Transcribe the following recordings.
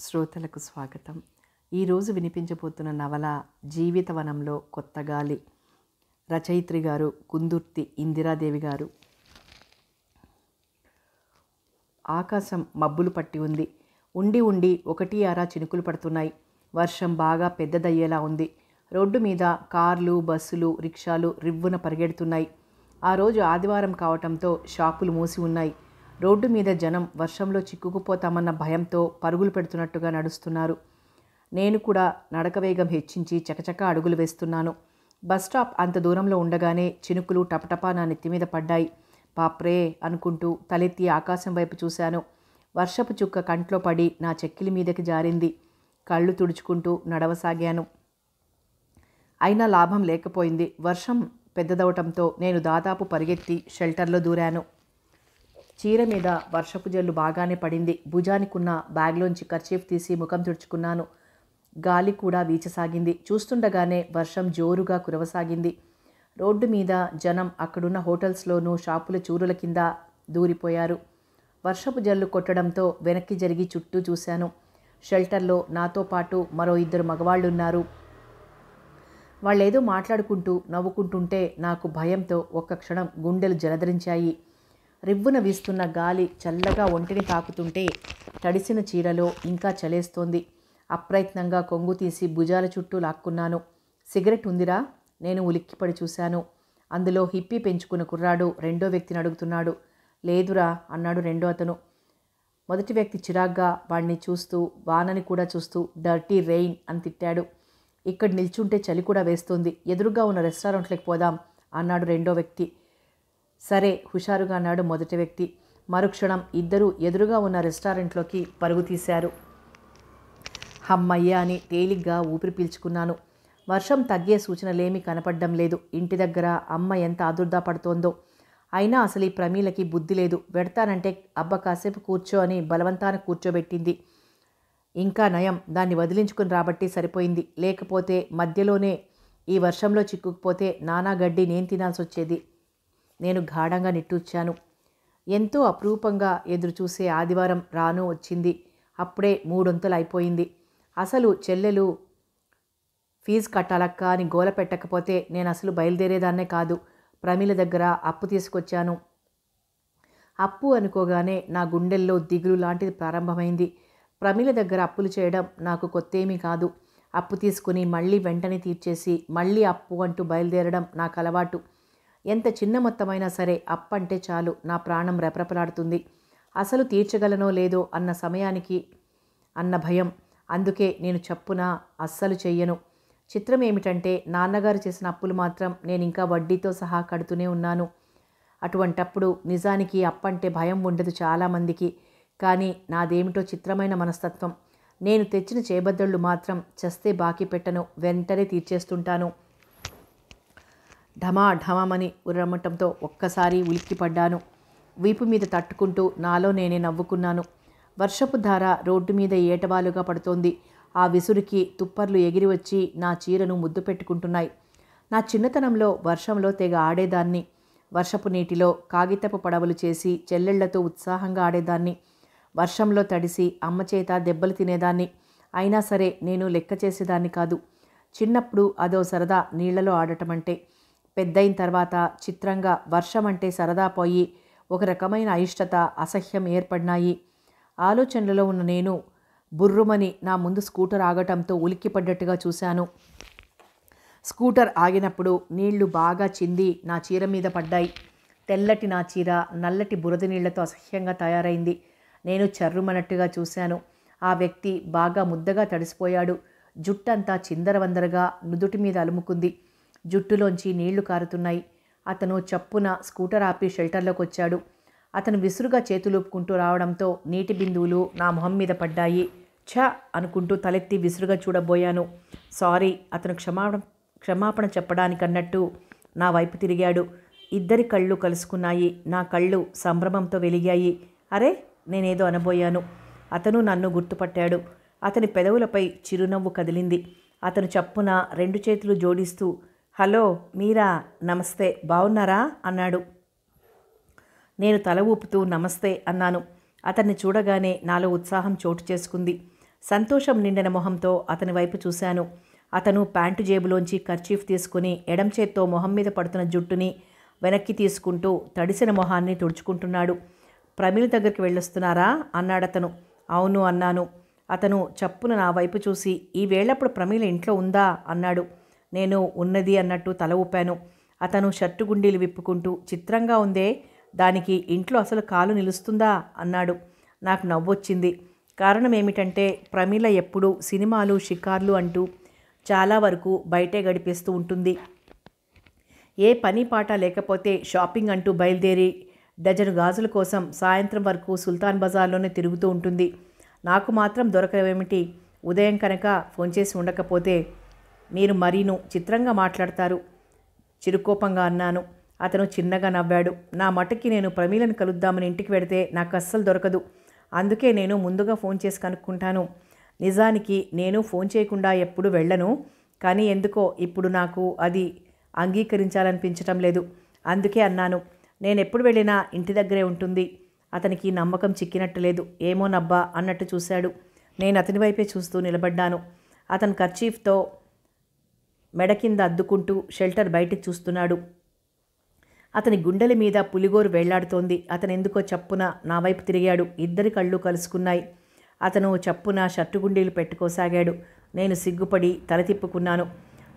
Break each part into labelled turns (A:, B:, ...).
A: శ్రోతలకు స్వాగతం. ఈరోజు వినిపించబోతున్న నవల జీవితవనంలో కొత్త గాలి. రచయిత్రి గారు కుందుర్తి ఇందిరాదేవి గారు. ఆకాశం మబ్బులు పట్టి ఉంది. ఉండి ఉండి ఒకటి అరా చినుకులు పడుతున్నాయి. వర్షం బాగా పెద్దదయ్యేలా ఉంది. రోడ్డు మీద కార్లు బస్సులు రిక్షాలు రివ్వున పరిగెడుతున్నాయి. ఆ రోజు ఆదివారం కావటంతో షాపులు మూసి ఉన్నాయి. రోడ్డు మీద జనం వర్షంలో చిక్కుకుపోతామన్న భయంతో పరుగులు పెడుతున్నట్టుగా నడుస్తున్నారు. నేను కూడా నడక వేగం హెచ్చించి చకచక అడుగులు వేస్తున్నాను. బస్ స్టాప్ అంత దూరంలో ఉండగానే చినుకులు టపటపా నా నెత్తి మీద పడ్డాయి. పాప్రే అనుకుంటూ తలెత్తి ఆకాశం వైపు చూశాను. వర్షపు చుక్క కంట్లో పడి నా చెక్కిలి మీదకి జారింది. కళ్ళు తుడుచుకుంటూ నడవసాగాను. అయినా లాభం లేకపోయింది. వర్షం పెద్దదవటంతో నేను దాదాపు పరిగెత్తి షెల్టర్లో దూరాను. చీర మీద వర్షపు జల్లు బాగానే పడింది. భుజానికున్న బ్యాగ్లోంచి కర్చీఫ్ తీసి ముఖం తుడుచుకున్నాను. గాలి కూడా వీచసాగింది. చూస్తుండగానే వర్షం జోరుగా కురవసాగింది. రోడ్డు మీద జనం అక్కడున్న హోటల్స్లోనూ షాపుల చూరుల కింద దూరిపోయారు. వర్షపు జల్లు కొట్టడంతో వెనక్కి జరిగి చుట్టూ చూశాను. షెల్టర్లో నాతో పాటు మరో ఇద్దరు మగవాళ్ళున్నారు. వాళ్ళేదో మాట్లాడుకుంటూ నవ్వుకుంటుంటే నాకు భయంతో ఒక్క క్షణం గుండెలు జలధరించాయి. రివ్వున వీస్తున్న గాలి చల్లగా ఒంటిని తాకుతుంటే తడిసిన చీరలో ఇంకా చలేస్తోంది. అప్రయత్నంగా కొంగు తీసి భుజాల చుట్టూ లాక్కున్నాను. సిగరెట్ ఉందిరా? నేను ఉలిక్కిపడి చూశాను. అందులో హిప్పీ పెంచుకున్న కుర్రాడు రెండో వ్యక్తిని అడుగుతున్నాడు. లేదురా అన్నాడు రెండో అతను. మొదటి వ్యక్తి చిరాగ్గా వాడిని చూస్తూ వానని కూడా చూస్తూ డర్టీ రెయిన్ అని తిట్టాడు. ఇక్కడ నిల్చుంటే చలి కూడా వేస్తుంది. ఎదురుగా ఉన్న రెస్టారెంట్లకు పోదాం అన్నాడు రెండో వ్యక్తి. సరే హుషారుగా అన్నాడు మొదటి వ్యక్తి. మరుక్షణం ఇద్దరూ ఎదురుగా ఉన్న రెస్టారెంట్లోకి పరుగు తీశారు. హమ్మయ్య అని తేలిగ్గా ఊపిరి పీల్చుకున్నాను. వర్షం తగ్గే సూచనలేమీ కనపడడం లేదు. ఇంటి దగ్గర అమ్మ ఎంత ఆదుర్దా పడుతోందో అయినా అసలు ఈ ప్రమీలకి బుద్ధి లేదు. పెడతానంటే అబ్బ కాసేపు కూర్చో అని బలవంతాన కూర్చోబెట్టింది. ఇంకా నయం దాన్ని వదిలించుకుని రాబట్టి సరిపోయింది. లేకపోతే మధ్యలోనే ఈ వర్షంలో చిక్కుకుపోతే నానా గడ్డి నేను తినాల్సి వచ్చేది నేను గాఢంగా నిట్టూర్చాను. ఎంతో అపురూపంగా ఎదురుచూసే ఆదివారం రాను వచ్చింది. అప్పుడే మూడొంతులు అయిపోయింది అసలు చెల్లెలు ఫీజు కట్టాలక్క అని గోల పెట్టకపోతే నేను అసలు బయలుదేరేదాన్నే కాదు. ప్రమిల దగ్గర అప్పు తీసుకొచ్చాను. అప్పు అనుకోగానే నా గుండెల్లో దిగులు లాంటిది ప్రారంభమైంది. ప్రమిల దగ్గర అప్పులు చేయడం నాకు కొత్తేమీ కాదు. అప్పు తీసుకుని మళ్ళీ వెంటనే తీర్చేసి మళ్ళీ అప్పు అంటూ బయలుదేరడం నాకు అలవాటు ఎంత చిన్న మొత్తమైనా సరే అప్పంటే చాలు నా ప్రాణం రెపరెపలాడుతుంది. అసలు తీర్చగలనో లేదో అన్న సమయానికి అన్న భయం. అందుకే నేను చప్పున అస్సలు చెయ్యను. చిత్రం ఏమిటంటే నాన్నగారు చేసిన అప్పులు మాత్రం నేను ఇంకా వడ్డీతో సహా కడుతూనే ఉన్నాను. అటువంటప్పుడు నిజానికి అప్పంటే భయం ఉండదు చాలామందికి. కానీ నాదేమిటో చిత్రమైన మనస్తత్వం. నేను తెచ్చిన చేబద్దళ్ళు మాత్రం చస్తే బాకీ పెట్టను వెంటనే తీర్చేస్తుంటాను. ఢమా ఢమామని ఉరమటంతో ఒక్కసారి ఉలిక్కిపడ్డాను. వీపు మీద తట్టుకుంటూ నాలో నేనే నవ్వుకున్నాను. వర్షపు ధార రోడ్డు మీద ఏటవాలుగా పడుతోంది. ఆ విసురుకి తుప్పర్లు ఎగిరి వచ్చి నా చీరను ముద్దు పెట్టుకుంటున్నాయి. నా చిన్నతనంలో వర్షంలో తెగ ఆడేదాన్ని. వర్షపు నీటిలో కాగితపు పడవలు చేసి చెల్లెళ్ళతో ఉత్సాహంగా ఆడేదాన్ని. వర్షంలో తడిసి అమ్మ చేత దెబ్బలు తినేదాన్ని. అయినా సరే నేను లెక్క చేసేదాన్ని కాదు. చిన్నప్పుడు అదో సరదా నీళ్ళలో ఆడటం అంటే పెద్దయిన తర్వాత చిత్రంగా వర్షం అంటే సరదా పోయి ఒక రకమైన అయిష్టత అసహ్యం ఏర్పడినాయి. ఆలోచనలలో ఉన్న నేను బుర్రుమని నా ముందు స్కూటర్ ఆగటంతో ఉలిక్కిపడ్డట్టుగా చూశాను. స్కూటర్ ఆగినప్పుడు నీళ్ళు బాగా చింది నా చీర మీద పడ్డాయి. తెల్లటి నా చీర నల్లటి బురద నీళ్ళతో అసహ్యంగా తయారైంది. నేను చర్రుమనట్టుగా చూశాను. ఆ వ్యక్తి బాగా ముద్దగా తడిసిపోయాడు. జుట్టంతా చిందరవందరగా నుదుటి మీద అలుముకుంది. జుట్టులోంచి నీళ్ళు కారుతున్నాయి. అతను చప్పున స్కూటర్ ఆపి షెల్టర్లోకి వచ్చాడు. అతను విసురుగా చేతులూపుకుంటూ రావడంతో నీటి బిందువులు నా మొహం మీద పడ్డాయి. ఛ! అనుకుంటూ తలెత్తి విసురుగా చూడబోయాను. సారీ అతను క్షమాపణ క్షమాపణ చెప్పడానికన్నట్టు నా వైపు తిరిగాడు. ఇద్దరి కళ్ళు కలుసుకున్నాయి. నా కళ్ళు సంభ్రమంతో వెలిగాయి. అరే నేనేదో అనబోయాను. అతను నన్ను గుర్తుపట్టాడు. అతని పెదవులపై చిరునవ్వు కదిలింది. అతను చప్పున రెండు చేతులు జోడిస్తూ హలో మీరా? నమస్తే. బాగున్నారా అన్నాడు. నేను తల ఊపుతూ నమస్తే అన్నాను. అతన్ని చూడగానే నాలో ఉత్సాహం చోటు చేసుకుంది. సంతోషం నిండిన మొహంతో అతని వైపు చూశాను. అతను ప్యాంటు జేబులోంచి కర్చీఫ్ తీసుకుని ఎడం చేత్తో మొహం మీద పడుతున్న జుట్టుని వెనక్కి తీసుకుంటూ తడిసిన మొహాన్ని తుడుచుకుంటున్నాడు. ప్రమిళ దగ్గరికి వెళ్ళొస్తున్నారా? అన్నాడతను. అవును అన్నాను. అతను చప్పున నా వైపు చూసి ఈ వేళప్పుడు ప్రమీల ఇంట్లో ఉందా? అన్నాడు. నేను ఉన్నది అన్నట్టు తల ఊపాను. అతను షర్టు గుండీలు విప్పుకుంటూ చిత్రంగా ఉందే దానికి ఇంట్లో అసలు కాలు నిలుస్తుందా? అన్నాడు. నాకు నవ్వొచ్చింది. కారణం ఏమిటంటే ప్రమీల ఎప్పుడూ సినిమాలు షికార్లు అంటూ చాలా వరకు బయటే గడిపేస్తూ ఉంటుంది. ఏ పని పాట లేకపోతే షాపింగ్ అంటూ బయలుదేరి డజను గాజుల కోసం సాయంత్రం వరకు సుల్తాన్ బజార్లోనే తిరుగుతూ ఉంటుంది. నాకు మాత్రం దొరకవేమిటి? ఉదయం కనుక ఫోన్ చేసి ఉండకపోతే మీరు మరీను చిత్రంగా మాట్లాడతారు. చిరుకోపంగా అన్నాను. అతను చిన్నగా నవ్వాడు. నా మటుకి నేను ప్రమీలను కలుద్దామని ఇంటికి వెడితే నాకు అస్సలు దొరకదు. అందుకే నేను ముందుగా ఫోన్ చేసి కనుక్కుంటాను. నిజానికి నేను ఫోన్ చేయకుండా ఎప్పుడు వెళ్ళను. కానీ ఎందుకో ఇప్పుడు నాకు అది అంగీకరించాలనిపించటం లేదు. అందుకే అన్నాను. నేను ఎప్పుడు వెళ్ళినా ఇంటి దగ్గరే ఉంటుంది. అతనికి నమ్మకం చిక్కినట్టు లేదు. ఏమో నబ్బా అన్నట్టు చూశాడు. నేను అతని వైపే చూస్తూ నిలబడ్డాను. అతను కర్చీఫ్తో మెడ కింద అద్దుకుంటూ షెల్టర్ బయటికి చూస్తున్నాడు. అతని గుండెల మీద పులిగోరు వెళ్ళాడుతోంది. అతను ఎందుకో చప్పున నా వైపు తిరిగాడు. ఇద్దరి కళ్ళు కలుసుకున్నాయి. అతను చప్పున షర్టు గుండీలు పెట్టుకోసాగాడు. నేను సిగ్గుపడి తల తిప్పుకున్నాను.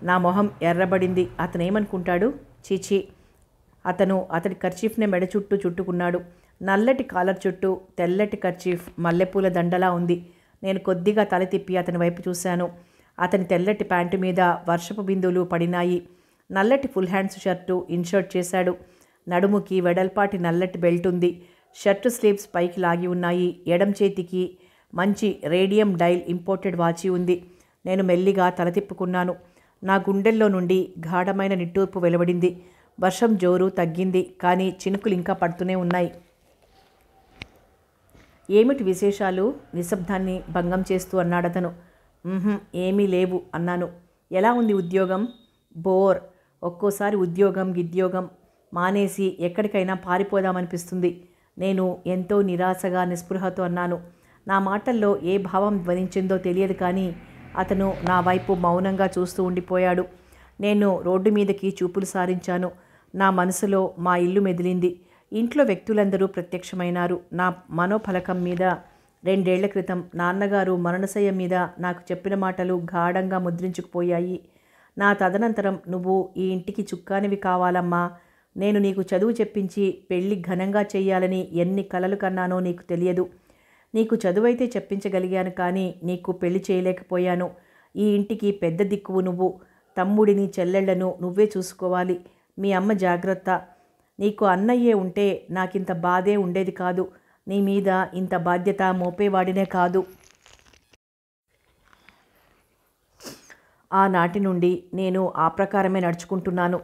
A: నా మొహం ఎర్రబడింది. అతనేమనుకుంటాడు? చీచీ. అతను అతడి కర్చీఫ్ని మెడ చుట్టూ చుట్టుకున్నాడు. నల్లటి కాలర్ చుట్టూ తెల్లటి కర్చీఫ్ మల్లెపూల దండలా ఉంది. నేను కొద్దిగా తల తిప్పి అతని వైపు చూశాను. అతని తెల్లటి ప్యాంటు మీద వర్షపు బిందువులు పడినాయి. నల్లటి ఫుల్ హ్యాండ్స్ షర్టు ఇన్షర్ట్ చేశాడు. నడుముకి వెడల్పాటి నల్లటి బెల్ట్ ఉంది. షర్టు స్లీవ్స్ పైకి లాగి ఉన్నాయి. ఎడం చేతికి మంచి రేడియం డైల్ ఇంపోర్టెడ్ వాచి ఉంది. నేను మెల్లిగా తల తిప్పుకున్నాను. నా గుండెల్లో నుండి గాఢమైన నిట్టూర్పు వెలువడింది. వర్షం జోరు తగ్గింది కానీ చినుకులు ఇంకా పడుతూనే ఉన్నాయి. ఏమిటి విశేషాలు? నిశ్శబ్దాన్ని భంగం చేస్తూ అన్నాడతను. ఏమీ లేవు అన్నాను. ఎలా ఉంది ఉద్యోగం? బోర్. ఒక్కోసారి ఉద్యోగం గిద్యోగం మానేసి ఎక్కడికైనా పారిపోదామనిపిస్తుంది. నేను ఎంతో నిరాశగా నిస్పృహతో అన్నాను. నా మాటల్లో ఏ భావం ధ్వనించిందో తెలియదు కానీ అతను నా వైపు మౌనంగా చూస్తూ ఉండిపోయాడు. నేను రోడ్డు మీదకి చూపులు సారించాను. నా మనసులో మా ఇల్లు మెదిలింది. ఇంట్లో వ్యక్తులందరూ ప్రత్యక్షమైనారు. నా మనోఫలకం మీద రెండేళ్ళ క్రితం నాన్నగారు మరణశయ్య మీద నాకు చెప్పిన మాటలు గాఢంగా ముద్రించుకుపోయాయి. నా తదనంతరం నువ్వు ఈ ఇంటికి చుక్కానివి కావాలమ్మా. నేను నీకు చదువు చెప్పించి పెళ్ళి ఘనంగా చెయ్యాలని ఎన్ని కలలు కన్నానో నీకు తెలియదు. నీకు చదువైతే చెప్పించగలిగాను కానీ నీకు పెళ్ళి చేయలేకపోయాను. ఈ ఇంటికి పెద్ద దిక్కువు నువ్వు. తమ్ముడిని చెల్లెళ్ళను నువ్వే చూసుకోవాలి. మీ అమ్మ జాగ్రత్త. నీకు అన్నయ్యే ఉంటే నాకింత బాధే ఉండేది కాదు. నీ మీద ఇంత బాధ్యత మోపేవాడినే కాదు. ఆనాటి నుండి నేను ఆ ప్రకారమే నడుచుకుంటున్నాను.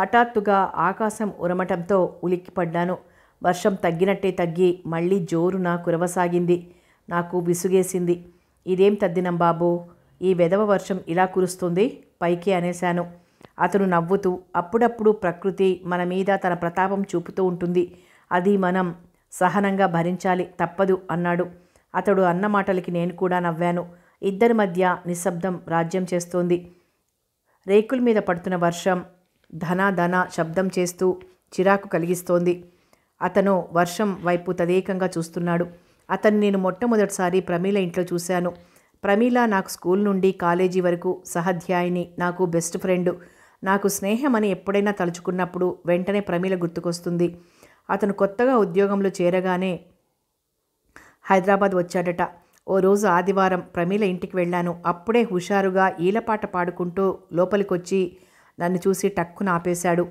A: హఠాత్తుగా ఆకాశం ఉరమటంతో ఉలిక్కిపడ్డాను. వర్షం తగ్గినట్టే తగ్గి మళ్ళీ జోరున కురవసాగింది. నాకు విసుగేసింది. ఇదేం తద్దినం బాబు? ఈ వెదవ వర్షం ఇలా కురుస్తుంది? పైకి అనేశాను. అతను నవ్వుతూ అప్పుడప్పుడు ప్రకృతి మన మీద తన ప్రతాపం చూపుతూ ఉంటుంది. అది మనం సహనంగా భరించాలి తప్పదు అన్నాడు. అతడు అన్న మాటలకి నేను కూడా నవ్వాను. ఇద్దరి మధ్య నిశ్శబ్దం రాజ్యం చేస్తోంది. రేకుల మీద పడుతున్న వర్షం ధన ధన శబ్దం చేస్తూ చిరాకు కలిగిస్తోంది. అతను వర్షం వైపు తదేకంగా చూస్తున్నాడు. అతన్ని నేను మొట్టమొదటిసారి ప్రమీల ఇంట్లో చూశాను. ప్రమీల నాకు స్కూల్ నుండి కాలేజీ వరకు సహాధ్యాయిని నాకు బెస్ట్ ఫ్రెండ్. నాకు స్నేహం అని ఎప్పుడైనా తలుచుకున్నప్పుడు వెంటనే ప్రమీల గుర్తుకొస్తుంది. అతను కొత్తగా ఉద్యోగంలో చేరగానే హైదరాబాద్ వచ్చాడట. ఓ రోజు ఆదివారం ప్రమీల ఇంటికి వెళ్ళాను. అప్పుడే హుషారుగా ఈలపాట పాడుకుంటూ లోపలికొచ్చి నన్ను చూసి టక్కున ఆపేశాడు.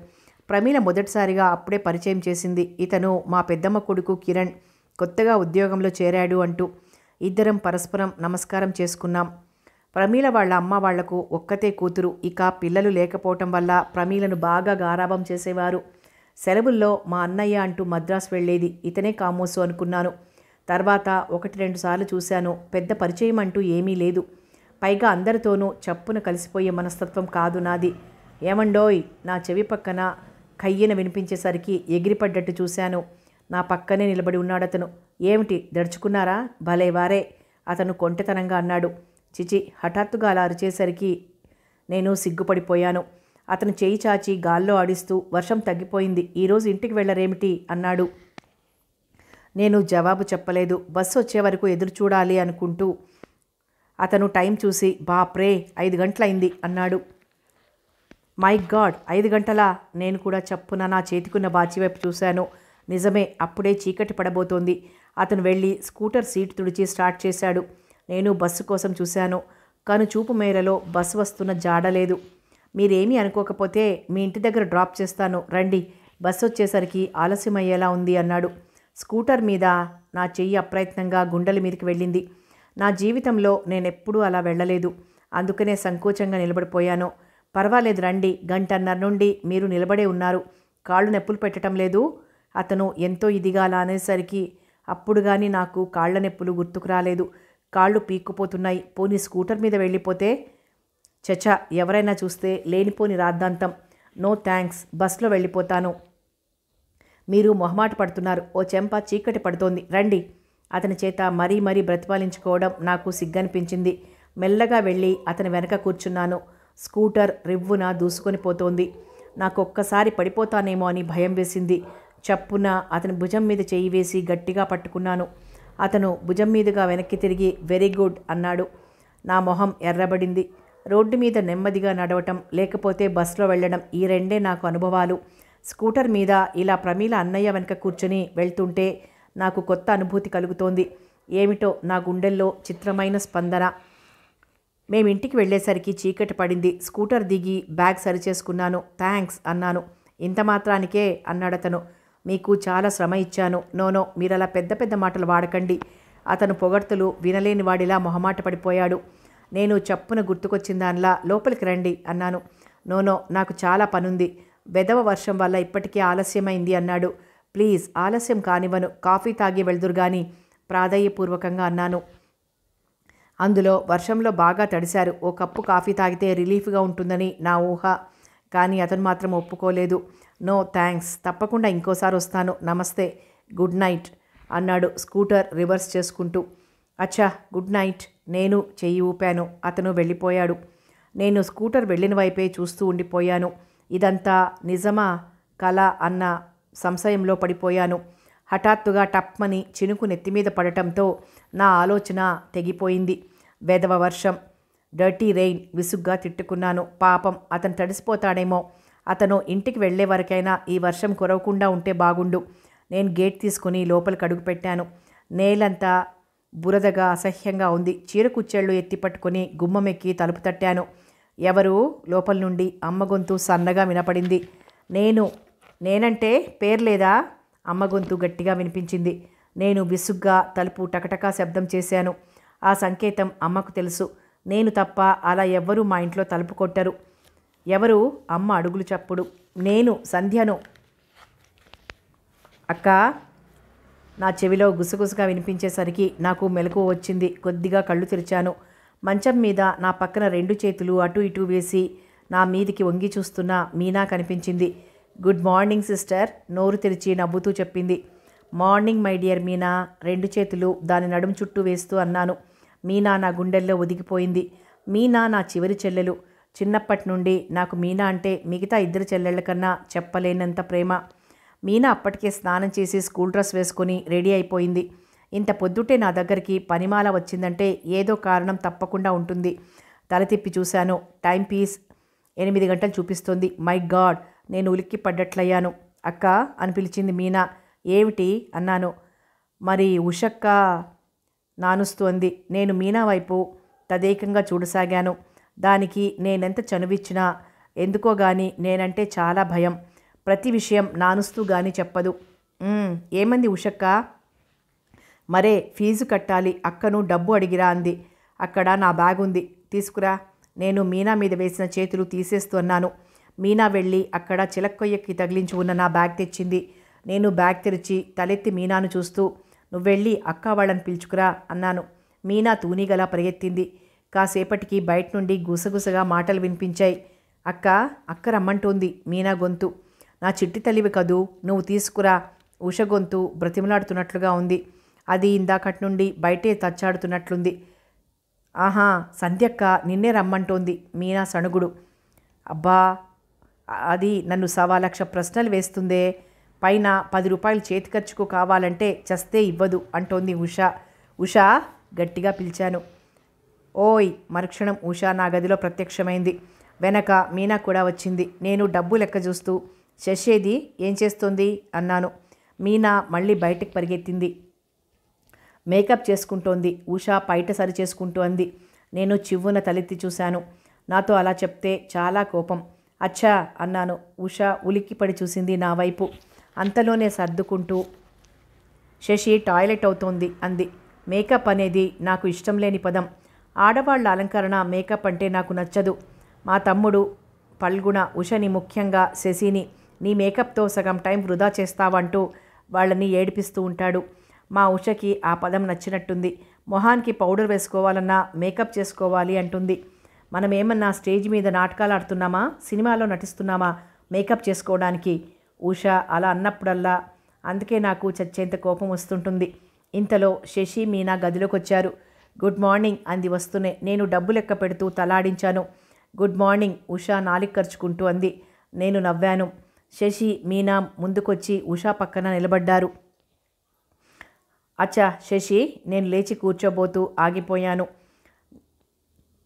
A: ప్రమీల మొదటిసారిగా అప్పుడే పరిచయం చేసింది. ఇతను మా పెద్దమ్మ కొడుకు కిరణ్ కొత్తగా ఉద్యోగంలో చేరాడు అంటూ ఇద్దరం పరస్పరం నమస్కారం చేసుకున్నాం. ప్రమీల వాళ్ళ అమ్మ వాళ్ళకు ఒక్కతే కూతురు. ఇక పిల్లలు లేకపోవటం వల్ల ప్రమీలను బాగా గారాభం చేసేవారు. సెలవుల్లో మా అన్నయ్య అంటూ మద్రాసు వెళ్ళేది ఇతనే కామోసు అనుకున్నాను. తర్వాత ఒకటి రెండు సార్లు చూశాను. పెద్ద పరిచయం అంటూ ఏమీ లేదు. పైగా అందరితోనూ చప్పున కలిసిపోయే మనస్తత్వం కాదు నాది. ఏమండోయ్ నా చెవి పక్కన కయ్యన వినిపించేసరికి ఎగిరిపడ్డట్టు చూశాను. నా పక్కనే నిలబడి ఉన్నాడతను. ఏమిటి దడుచుకున్నారా? భలే వారే అతను కొంటెతనంగా అన్నాడు. చిచి హఠాత్తుగా అలా అరిచేసరికి నేను సిగ్గుపడిపోయాను. అతను చేయి చాచి గాల్లో ఆడిస్తూ వర్షం తగ్గిపోయింది ఈరోజు ఇంటికి వెళ్ళరేమిటి? అన్నాడు. నేను జవాబు చెప్పలేదు. బస్సు వచ్చే వరకు ఎదురు చూడాలి అనుకుంటూ అతను టైం చూసి బాప్రే ఐదు గంటలైంది అన్నాడు. మై గాడ్ ఐదు గంటలా? నేను కూడా చప్పున నా చేతికున్న బాచి వైపు చూశాను. నిజమే అప్పుడే చీకటి పడబోతోంది. అతను వెళ్ళి స్కూటర్ సీట్ తుడిచి స్టార్ట్ చేశాడు. నేను బస్సు కోసం చూశాను. కను చూపు మేరలో బస్సు వస్తున్న జాడలేదు మీరేమీ అనుకోకపోతే మీ ఇంటి దగ్గర డ్రాప్ చేస్తాను. రండి. బస్సు వచ్చేసరికి ఆలస్యమయ్యేలా ఉంది అన్నాడు. స్కూటర్ మీద నా చెయ్యి అప్రయత్నంగా గుండెల మీదకి వెళ్ళింది. నా జీవితంలో నేనెప్పుడూ అలా వెళ్ళలేదు. అందుకనే సంకోచంగా నిలబడిపోయాను. పర్వాలేదు రండి. గంటన్నర నుండి మీరు నిలబడే ఉన్నారు. కాళ్ళు నొప్పులు పెట్టడం లేదు. అతను ఎంతో ఇదిగా అలా అనేసరికి అప్పుడు కానీ నాకు కాళ్ళ నొప్పులు గుర్తుకు రాలేదు. కాళ్ళు పీక్కుపోతున్నాయి. పోనీ స్కూటర్ మీద వెళ్ళిపోతే చచ ఎవరైనా చూస్తే లేనిపోని రాద్ధాంతం. నో థ్యాంక్స్ బస్లో వెళ్ళిపోతాను. మీరు మొహమాట పడుతున్నారు. ఓ చెంప చీకటి పడుతోంది. రండి. అతని చేత మరీ మరీ బ్రతిపాలించుకోవడం నాకు సిగ్గనిపించింది. మెల్లగా వెళ్ళి అతని వెనక కూర్చున్నాను. స్కూటర్ రివ్వున దూసుకొని పోతోంది. నాకు ఒక్కసారి పడిపోతానేమో అని భయం వేసింది. చప్పున అతని భుజం మీద చేయి వేసి గట్టిగా పట్టుకున్నాను. అతను భుజం మీదుగా వెనక్కి తిరిగి వెరీ గుడ్ అన్నాడు. నా మొహం ఎర్రబడింది. రోడ్డు మీద నెమ్మదిగా నడవటం లేకపోతే బస్సులో వెళ్ళడం ఈ రెండే నాకు అనుభవాలు. స్కూటర్ మీద ఇలా ప్రమీల అన్నయ్య వెనక కూర్చొని వెళ్తుంటే నాకు కొత్త అనుభూతి కలుగుతోంది. ఏమిటో నా గుండెల్లో చిత్రమైన స్పందన. మేము ఇంటికి వెళ్ళేసరికి చీకటి పడింది. స్కూటర్ దిగి బ్యాగ్ సరిచేసుకున్నాను. థ్యాంక్స్ అన్నాను. ఇంత మాత్రానికే అన్నాడతను మీకు చాలా శ్రమ ఇచ్చాను. నోనో మీరు అలా పెద్ద పెద్ద మాటలు వాడకండి. అతను పొగడ్తలు వినలేని వాడిలా మొహమాట పడిపోయాడు. నేను చప్పున గుర్తుకొచ్చిన దానిలా లోపలికి రండి అన్నాను. నోనో నాకు చాలా పనుంది. వెదవ వర్షం వల్ల ఇప్పటికే ఆలస్యమైంది అన్నాడు. ప్లీజ్ ఆలస్యం కానివ్వను. కాఫీ తాగి వెళ్దురు గాని ప్రాధేయపూర్వకంగా అన్నాను. అందులో వర్షంలో బాగా తడిశారు. ఓ కప్పు కాఫీ తాగితే రిలీఫ్గా ఉంటుందని నా ఊహ. కానీ అతను మాత్రం ఒప్పుకోలేదు. నో థ్యాంక్స్ తప్పకుండా ఇంకోసారి వస్తాను. నమస్తే. గుడ్ నైట్ అన్నాడు స్కూటర్ రివర్స్ చేసుకుంటూ. అచ్చా గుడ్ నైట్. నేను చెయ్యి ఊపాను. అతను వెళ్ళిపోయాడు. నేను స్కూటర్ వెళ్ళిన వైపే చూస్తూ ఉండిపోయాను. ఇదంతా నిజమా? కళ అన్న సంశయంలో పడిపోయాను. హఠాత్తుగా టప్మని చినుకు నెత్తిమీద పడటంతో నా ఆలోచన తెగిపోయింది. వెదవ వర్షం. డర్టీ రెయిన్ విసుగ్గా తిట్టుకున్నాను. పాపం అతను తడిసిపోతాడేమో. అతను ఇంటికి వెళ్ళే వరకైనా ఈ వర్షం కురవకుండా ఉంటే బాగుండు. నేను గేట్ తీసుకుని లోపలికి అడుగుపెట్టాను. నేలంతా బురదగా అసహ్యంగా ఉంది. చీర కుచ్చెళ్ళు ఎత్తి పట్టుకుని గుమ్మమెక్కి తలుపు తట్టాను. ఎవరు? లోపల నుండి అమ్మ గొంతు సన్నగా వినపడింది. నేను నేనంటే పేరు లేదా? అమ్మ గొంతు గట్టిగా వినిపించింది. నేను విసుగ్గా తలుపు టకటకా శబ్దం చేశాను. ఆ సంకేతం అమ్మకు తెలుసు. నేను తప్ప అలా ఎవ్వరూ మా ఇంట్లో తలుపు కొట్టరు. ఎవరు? అమ్మ అడుగులు చప్పుడు. నేను సంధ్యను. అక్క నా చెవిలో గుసగుసగా వినిపించేసరికి నాకు మెలకు వచ్చింది. కొద్దిగా కళ్ళు తెరిచాను. మంచం మీద నా పక్కన రెండు చేతులు అటు ఇటు వేసి నా మీదికి వంగి చూస్తున్న మీనా కనిపించింది. గుడ్ మార్నింగ్ సిస్టర్ నోరు తెరిచి నవ్వుతూ చెప్పింది. మార్నింగ్ మై డియర్ మీనా రెండు చేతులు దాని నడుము చుట్టూ వేస్తూ అన్నాను. మీనా నా గుండెల్లో ఒదిగిపోయింది. మీనా నా చివరి చెల్లెలు. చిన్నప్పటి నుండి నాకు మీనా అంటే మిగతా ఇద్దరు చెల్లెళ్ళ కన్నా చెప్పలేనంత ప్రేమ. మీనా అప్పటికే స్నానం చేసి స్కూల్ డ్రెస్ వేసుకొని రెడీ అయిపోయింది. ఇంత పొద్దుటే నా దగ్గరికి పనిమాల వచ్చిందంటే ఏదో కారణం తప్పకుండా ఉంటుంది. తల తిప్పి చూశాను. టైం పీస్ ఎనిమిది గంటలు చూపిస్తోంది. మై గాడ్ నేను ఉలిక్కి పడ్డట్లయ్యాను. అక్క అని పిలిచింది మీనా. ఏమిటి? అన్నాను. మరి ఉషక్క నానుస్తోంది. నేను మీనా వైపు తదేకంగా చూడసాగాను. దానికి నేనెంత చనువిచ్చినా ఎందుకో గాని నేనంటే చాలా భయం. ప్రతి విషయం నానుస్తూ గాని చెప్పదు. ఏమంది ఉషక్క? మరే ఫీజు కట్టాలి. అక్కను డబ్బు అడిగిరా అంది. అక్కడ నా బ్యాగ్ ఉంది. తీసుకురా. నేను మీనా మీద వేసిన చేతులు తీసేస్తున్నాను. మీనా వెళ్ళి అక్కడ చిలక్కొయ్యకి తగిలించి ఉన్న నా బ్యాగ్ తెచ్చింది. నేను బ్యాగ్ తెరిచి తలెత్తి మీనాను చూస్తూ నువ్వెళ్ళి అక్క వాళ్ళని పిలుచుకురా అన్నాను. మీనా తూనీగలా పరిగెత్తింది. కాసేపటికి బయట నుండి గుసగుసగా మాటలు వినిపించాయి. అక్క అక్క రమ్మంటోంది. మీనా గొంతు. నా చిట్టి తల్లివి కదూ నువ్వు తీసుకురా. ఉష గొంతు బ్రతిమలాడుతున్నట్లుగా ఉంది. అది ఇందాకటి నుండి బయటే తచ్చాడుతున్నట్లుంది. ఆహా సంధ్యక్క నిన్నే రమ్మంటోంది మీనా సణుగుడు. అబ్బా అది నన్ను సవా లక్ష ప్రశ్నలు వేస్తుందే. పైన పది రూపాయలు చేతి ఖర్చుకు కావాలంటే చస్తే ఇవ్వదు అంటోంది ఉషా. ఉషా గట్టిగా పిలిచాను. ఓయ్ మరుక్షణం ఉషా నా గదిలో ప్రత్యక్షమైంది. వెనక మీనా కూడా వచ్చింది. నేను డబ్బు లెక్క చూస్తూ శశేది ఏం చేస్తోంది అన్నాను. మీనా మళ్ళీ బయటకు పరిగెత్తింది. మేకప్ చేసుకుంటోంది. ఉషా పైట సరి చేసుకుంటూ అంది. నేను చివ్వున తలెత్తి చూశాను. నాతో అలా చెప్తే చాలా కోపం. అచ్చా అన్నాను. ఉషా ఉలిక్కిపడి చూసింది నా వైపు. అంతలోనే సర్దుకుంటూ శశి టాయిలెట్ అవుతోంది అంది. మేకప్ అనేది నాకు ఇష్టం లేని పదం. ఆడవాళ్ళ అలంకరణ మేకప్ అంటే నాకు నచ్చదు. మా తమ్ముడు పల్గుణ ఉషని ముఖ్యంగా శశిని నీ మేకప్తో సగం టైం వృధా చేస్తావంటూ వాళ్ళని ఏడిపిస్తూ ఉంటాడు. మా ఉషకి ఆ పదం నచ్చినట్టుంది. మొహానికి పౌడర్ వేసుకోవాలన్నా మేకప్ చేసుకోవాలి అంటుంది. మనం ఏమన్నా స్టేజ్ మీద నాటకాలు ఆడుతున్నామా సినిమాలో నటిస్తున్నామా మేకప్ చేసుకోవడానికి? ఉష అలా అన్నప్పుడల్లా అందుకే నాకు చచ్చేంత కోపం వస్తుంటుంది. ఇంతలో శశి మీనా గదిలోకి వచ్చారు గుడ్ మార్నింగ్ అంది వస్తూనే. నేను డబ్బు లెక్క పెడుతూ తలాడించాను. గుడ్ మార్నింగ్ ఉషా నాలిక్ ఖర్చుకుంటూ అంది. నేను నవ్వాను. శశి మీనా ముందుకొచ్చి ఉషా పక్కన నిలబడ్డారు. అచ్చా శశి నేను లేచి కూర్చోబోతూ ఆగిపోయాను.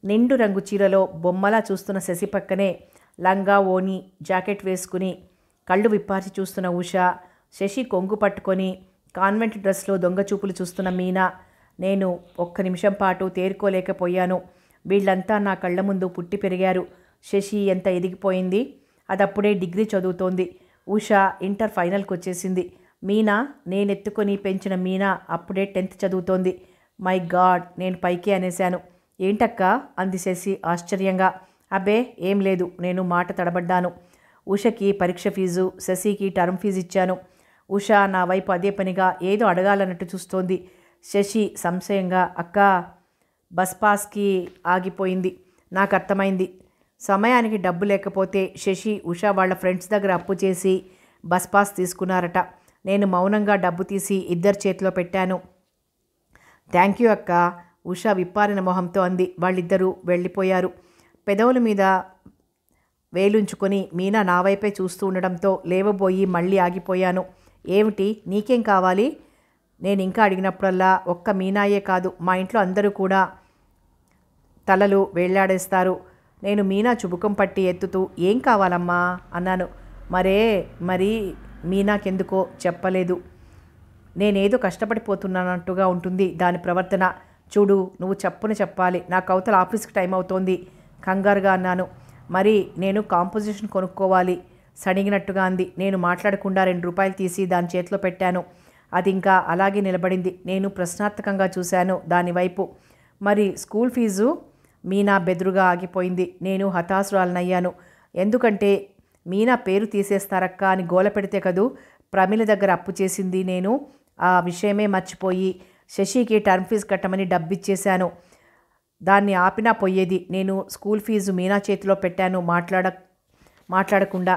A: నిండు రంగు చీరలో బొమ్మలా చూస్తున్న శశి పక్కనే లంగా ఓని జాకెట్ వేసుకుని కళ్ళు విప్పార్చి చూస్తున్న ఉష శశి కొంగు పట్టుకొని కాన్వెంట్ డ్రెస్లో దొంగచూపులు చూస్తున్న మీనా నేను ఒక్క నిమిషం పాటు తేరుకోలేకపోయాను. వీళ్ళంతా నా కళ్ళ ముందు పుట్టి పెరిగారు. శశి ఎంత ఎదిగిపోయింది? అదప్పుడే డిగ్రీ చదువుతోంది. ఉష ఇంటర్ ఫైనల్కి వచ్చేసింది మీనా నేనెత్తుకొని పెంచిన మీనా అప్పుడే టెన్త్ చదువుతోంది. మై గాడ్ నేను పైకి అనేశాను. ఏంటక్క? అంది శశి ఆశ్చర్యంగా. అబ్బే ఏం లేదు నేను మాట తడబడ్డాను. ఉషకి పరీక్ష ఫీజు శశికి టర్మ్ ఫీజు ఇచ్చాను ఉష నా వైపు అదే పనిగా ఏదో అడగాలన్నట్టు చూస్తోంది. శశి సంశయంగా అక్క బస్ పాస్కి ఆగిపోయింది. నాకు అర్థమైంది సమయానికి డబ్బు లేకపోతే శశి ఉష వాళ్ళ ఫ్రెండ్స్ దగ్గర అప్పు చేసి బస్ పాస్ తీసుకున్నారట. నేను మౌనంగా డబ్బు తీసి ఇద్దరి చేతిలో పెట్టాను. థ్యాంక్ యూ అక్క ఉషా విప్పారిన మొహంతో అంది. వాళ్ళిద్దరూ వెళ్ళిపోయారు. పెదవుల మీద వేలుంచుకొని మీనా నా వైపే చూస్తూ ఉండడంతో లేవబోయి మళ్ళీ ఆగిపోయాను. ఏమిటి? నీకేం కావాలి? నేను ఇంకా అడిగినప్పుడల్లా ఒక్క మీనాయే కాదు మా ఇంట్లో అందరూ కూడా తలలు వేళ్ళాడేస్తారు. నేను మీనా చుబుకం పట్టి ఎత్తుతూ ఏం కావాలమ్మా? అన్నాను. మరే మరి మీనాకెందుకో చెప్పలేదు. నేనేదో కష్టపడిపోతున్నానట్టుగా ఉంటుంది దాని ప్రవర్తన. చూడు నువ్వు చెప్పున చెప్పాలి. నాకు అవతల ఆఫీస్కి టైం అవుతోంది కంగారుగా అన్నాను. మరి నేను కాంపోజిషన్ కొనుక్కోవాలి సడిగినట్టుగా అంది. నేను మాట్లాడకుండా రెండు రూపాయలు తీసి దాని చేతిలో పెట్టాను. అది ఇంకా అలాగే నిలబడింది. నేను ప్రశ్నార్థకంగా చూశాను దాని వైపు మరి స్కూల్ ఫీజు మీనా బెదురుగా ఆగిపోయింది. నేను హతాశురాలనయ్యాను. ఎందుకంటే మీనా పేరు తీసేస్తారక్క అని గోల పెడితే కదూ? ప్రమిళ దగ్గర అప్పు చేసింది నేను. ఆ విషయమే మర్చిపోయి శశికి టర్మ్ ఫీజు కట్టమని డబ్బిచ్చేశాను. దాన్ని ఆపినా పోయేది. నేను స్కూల్ ఫీజు మీనా చేతిలో పెట్టాను మాట్లాడ మాట్లాడకుండా.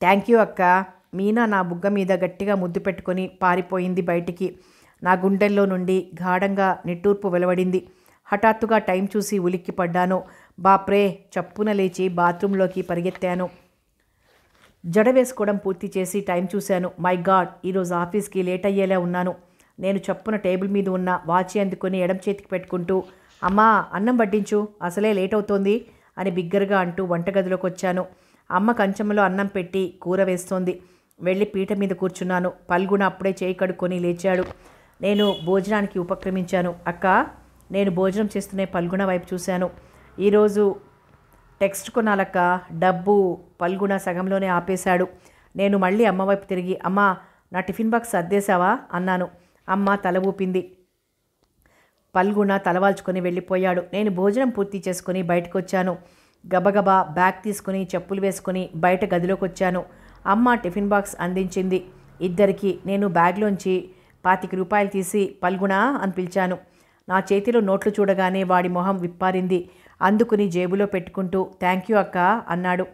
A: థ్యాంక్ యూ అక్క. మీనా నా బుగ్గ మీద గట్టిగా ముద్దు పెట్టుకొని పారిపోయింది బయటికి. నా గుండెల్లో నుండి గాఢంగా నిట్టూర్పు వెలువడింది. హఠాత్తుగా టైం చూసి ఉలిక్కి పడ్డాను బాప్రే చప్పున లేచి బాత్రూంలోకి పరిగెత్తాను. జడ వేసుకోవడం పూర్తి చేసి టైం చూశాను. మై గాడ్ ఈరోజు ఆఫీస్కి లేట్ అయ్యేలా ఉన్నాను. నేను చప్పున టేబుల్ మీద ఉన్న వాచి అందుకొని ఎడం చేతికి పెట్టుకుంటూ అమ్మా అన్నం వడ్డించు అసలే లేట్ అవుతోంది అని బిగ్గరగా అంటూ వంటగదిలోకి వచ్చాను. అమ్మ కంచంలో అన్నం పెట్టి కూర వేస్తోంది. వెళ్ళి పీట మీద కూర్చున్నాను. పల్గుణ అప్పుడే చేయి కడుక్కొని లేచాడు. నేను భోజనానికి ఉపక్రమించాను. అక్క నేను భోజనం చేస్తూనే పల్గుణ వైపు చూశాను. ఈరోజు టెక్స్ట్ కొనాలక్క డబ్బు పల్గుణ సగంలోనే ఆపేశాడు. నేను మళ్ళీ అమ్మ వైపు తిరిగి అమ్మ నా టిఫిన్ బాక్స్ సర్దేశావా? అన్నాను. అమ్మ తల ఊపింది. పల్గుణ తలవాల్చుకొని వెళ్ళిపోయాడు. నేను భోజనం పూర్తి చేసుకుని బయటకు వచ్చాను గబగబా బ్యాగ్ తీసుకుని చెప్పులు వేసుకుని బయట గదిలోకి వచ్చాను అమ్మ టిఫిన్ బాక్స్ అందించింది. ఇద్దరికి నేను బ్యాగ్లోంచి పాతిక రూపాయలు తీసి పల్గుణ అని పిలిచాను. నా చేతిలో నోట్లు చూడగానే వాడి మొహం విప్పారింది. అందుకుని జేబులో పెట్టుకుంటూ థ్యాంక్ యూ అక్క అన్నాడు.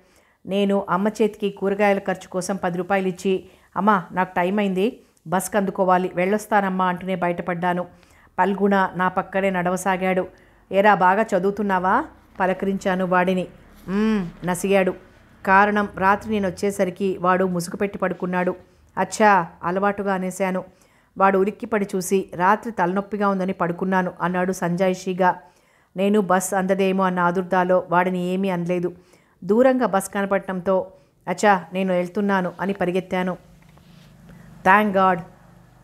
A: నేను అమ్మ చేతికి కూరగాయల ఖర్చు కోసం పది రూపాయలు ఇచ్చి అమ్మ నాకు టైం అయింది బస్కి అందుకోవాలి వెళ్ళొస్తానమ్మా అంటూనే బయటపడ్డాను. పల్గుణ నా పక్కనే నడవసాగాడు. ఏరా బాగా చదువుతున్నావా? పలకరించాను వాడిని. నసిగాడు. కారణం రాత్రి నేను వచ్చేసరికి వాడు ముసుగు పెట్టి పడుకున్నాడు. అచ్చా అలవాటుగా అనేశాను. వాడు ఉలిక్కిపడి చూసి రాత్రి తలనొప్పిగా ఉందని పడుకున్నాను అన్నాడు సంజాయిషిగా నేను బస్ అందదేమో అన్న ఆదుర్దాలో వాడిని ఏమీ అనలేదు. దూరంగా బస్ కనపడటంతో అచ్చా నేను వెళ్తున్నాను అని పరిగెత్తాను. థ్యాంక్ గాడ్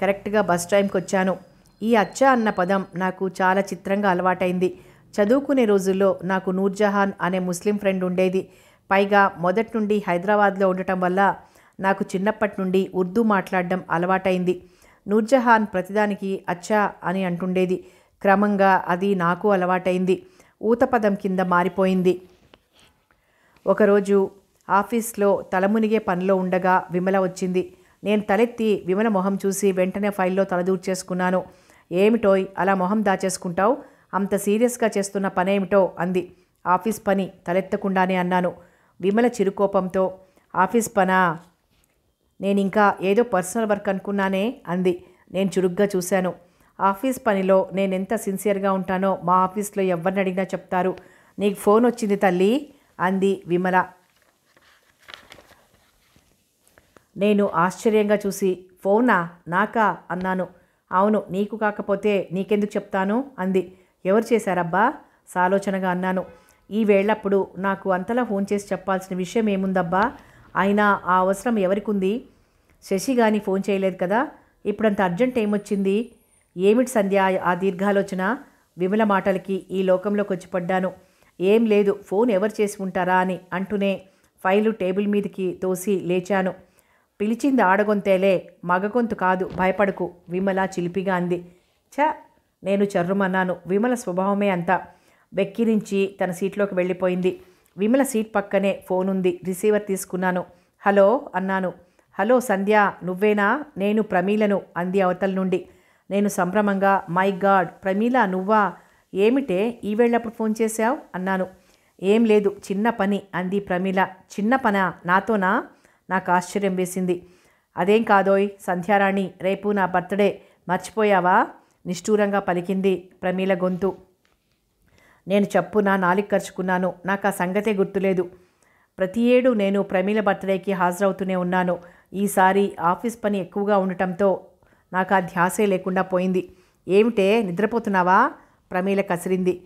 A: కరెక్ట్గా బస్ టైంకి వచ్చాను ఈ అచ్చా అన్న పదం నాకు చాలా చిత్రంగా అలవాటైంది. చదువుకునే రోజుల్లో నాకు నూర్జహాన్ అనే ముస్లిం ఫ్రెండ్ ఉండేది. పైగా మొదటి నుండి హైదరాబాద్లో ఉండటం వల్ల నాకు చిన్నప్పటి నుండి ఉర్దూ మాట్లాడడం అలవాటైంది. నూర్జహాన్ ప్రతిదానికి అచ్చా అని అంటుండేది. క్రమంగా అది నాకు అలవాటైంది. ఊతపదం కింద మారిపోయింది. ఒకరోజు ఆఫీస్లో తలమునిగే పనిలో ఉండగా విమల వచ్చింది. నేను తలెత్తి విమల మొహం చూసి వెంటనే ఫైల్లో తలదూర్చేసుకున్నాను. ఏమిటోయ్ అలా మొహం దాచేసుకుంటావు? అంత సీరియస్గా చేస్తున్న పనేమిటో? అంది. ఆఫీస్ పని తలెత్తకుండానే అన్నాను. విమల చిరుకోపంతో ఆఫీస్ పనా? నేను ఇంకా ఏదో పర్సనల్ వర్క్ అనుకున్నానే అంది. నేను చురుగ్గా చూశాను. ఆఫీస్ పనిలో నేను ఎంత సిన్సియర్గా ఉంటానో మా ఆఫీస్లో ఎవరిని అడిగినా చెప్తారు. నీకు ఫోన్ వచ్చింది తల్లి అంది విమల. నేను ఆశ్చర్యంగా చూసి ఫోనా? నాకా? అన్నాను. అవును నీకు కాకపోతే నీకెందుకు చెప్తాను? అంది. ఎవరు చేశారబ్బా? సాలోచనగా అన్నాను. ఈ వేళప్పుడు నాకు అంతలా ఫోన్ చేసి చెప్పాల్సిన విషయం ఏముందబ్బా? అయినా ఆ అవసరం ఎవరికుంది? శశి గాని ఫోన్ చేయలేదు కదా? ఇప్పుడంత అర్జెంట్ ఏమొచ్చింది? ఏమిటి సంధ్య ఆ దీర్ఘాలోచన? విమల మాటలకి ఈ లోకంలోకి వచ్చి పడ్డాను. ఏం లేదు ఫోన్ ఎవరు చేసి ఉంటారా అని అంటూనే ఫైలు టేబుల్ మీదకి తోసి లేచాను. పిలిచింది ఆడగొంతేలే మగగొంతు కాదు భయపడకు విమల చిలిపిగా అంది. ఛ నేను చర్రుమన్నాను విమల స్వభావమే అంతా. వెక్కిరించి తన సీట్లోకి వెళ్ళిపోయింది. విమల సీట్ పక్కనే ఫోన్ ఉంది రిసీవర్ తీసుకున్నాను. హలో అన్నాను. హలో సంధ్య నువ్వేనా? నేను ప్రమీలను అంది అవతల నుండి. నేను సంభ్రమంగా మై గాడ్ ప్రమీల నువ్వా? ఏమిటే ఈ ఫోన్ చేశావు? అన్నాను. ఏం లేదు చిన్న పని అంది ప్రమీల. చిన్న పనా? నాతోనా? నాకు ఆశ్చర్యం వేసింది. అదేం కాదోయ్ సంధ్యారాణి రేపు నా బర్త్డే. మర్చిపోయావా? నిష్ఠూరంగా పలికింది ప్రమీల గొంతు. నేను చప్పున నాలిక ఖర్చుకున్నాను నాకు ఆ సంగతే గుర్తులేదు. ప్రతి ఏడు నేను ప్రమీల బర్త్డేకి హాజరవుతూనే ఉన్నాను. ఈసారి ఆఫీస్ పని ఎక్కువగా ఉండటంతో నాకు ఆ ధ్యాసే లేకుండా పోయింది. ఏమిటే నిద్రపోతున్నావా? ప్రమీల కసిరింది.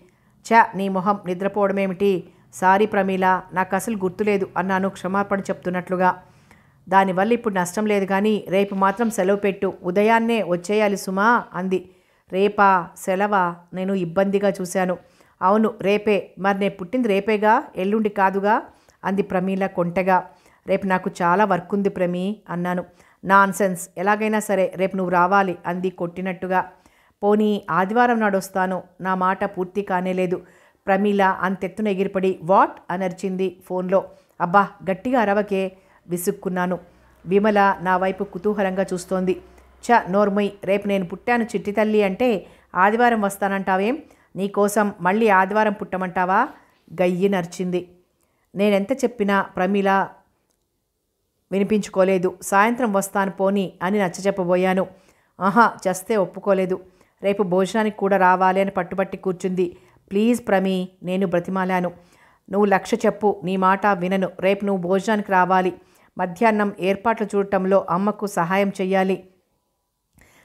A: చ నీ మొహం నిద్రపోవడమేమిటి? సారీ ప్రమీల నాకు అసలు గుర్తులేదు అన్నాను క్షమాపణ చెప్తున్నట్లుగా. దానివల్ల ఇప్పుడు నష్టం లేదు కానీ రేపు మాత్రం సెలవు పెట్టు. ఉదయాన్నే వచ్చేయాలి సుమా అంది. రేపా సెలవా? నేను ఇబ్బందిగా చూశాను. అవును రేపే. మరి నేను పుట్టింది రేపేగా? ఎల్లుండి కాదుగా? అంది ప్రమీల కొంటెగా. రేపు నాకు చాలా వర్క్ ఉంది ప్రమీ అన్నాను. నాన్సెన్స్. ఎలాగైనా సరే రేపు నువ్వు రావాలి అంది కొట్టినట్టుగా. పోనీ ఆదివారం నాడు వస్తాను. నా మాట పూర్తి కానేలేదు. ప్రమీల అంతెత్తున ఎగిరిపడి వాట్ అనర్చింది ఫోన్లో. అబ్బా గట్టిగా అరవకే విసుక్కున్నాను. విమల నా వైపు కుతూహలంగా చూస్తోంది. చ నోర్మొయ్ రేపు నేను పుట్టాను చిట్టి తల్లి అంటే ఆదివారం వస్తానంటావేం? నీకోసం మళ్ళీ ఆదివారం పుట్టమంటావా? గయ్యి నరిచింది. నేనెంత చెప్పినా ప్రమీల వినిపించుకోలేదు. సాయంత్రం వస్తాను పోని అని నచ్చచెప్పబోయాను ఆహా చస్తే ఒప్పుకోలేదు. రేపు భోజనానికి కూడా రావాలి అని పట్టుబట్టి కూర్చుంది. ప్లీజ్ ప్రమీ నేను బ్రతిమాలాను. నువ్వు లక్ష్య చెప్పు నీ మాట వినను. రేపు నువ్వు భోజనానికి రావాలి. మధ్యాహ్నం ఏర్పాట్లు చూడటంలో అమ్మకు సహాయం చెయ్యాలి.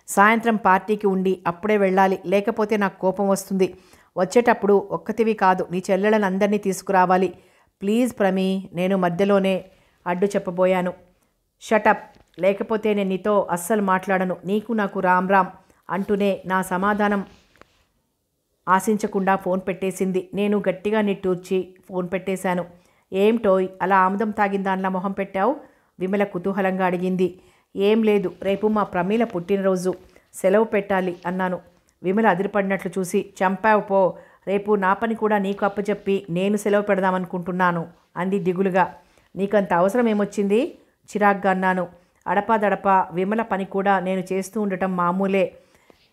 A: సాయంత్రం పార్టీకి ఉండి అప్పుడే వెళ్ళాలి. లేకపోతే నాకు కోపం వస్తుంది. వచ్చేటప్పుడు ఒక్కతివి కాదు. నీ చెల్లెళ్ళని అందరినీ తీసుకురావాలి. ప్లీజ్ ప్రమీ నేను మధ్యలోనే అడ్డు చెప్పబోయాను. షటప్ లేకపోతే నేను నీతో అస్సలు మాట్లాడను. నీకు నాకు రామ్ రామ్ అంటూనే నా సమాధానం ఆశించకుండా ఫోన్ పెట్టేసింది. నేను గట్టిగా నిట్టూర్చి ఫోన్ పెట్టేశాను. ఏంటోయ్ అలా ఆముదం తాగిన దానిలా మొహం పెట్టావు? విమల కుతూహలంగా అడిగింది. ఏం లేదు. రేపు మా ప్రమీల పుట్టినరోజు. సెలవు పెట్టాలి అన్నాను. విమల అదిరిపడినట్లు చూసి చంపావు పో. రేపు నా పని కూడా నీకు అప్పచెప్పి నేను సెలవు పెడదామనుకుంటున్నాను అంది దిగులుగా. నీకంత అవసరం ఏమొచ్చింది చిరాగ్గా అన్నాను. అడపాదడపా విమల పని కూడా నేను చేస్తూ ఉండటం మామూలే.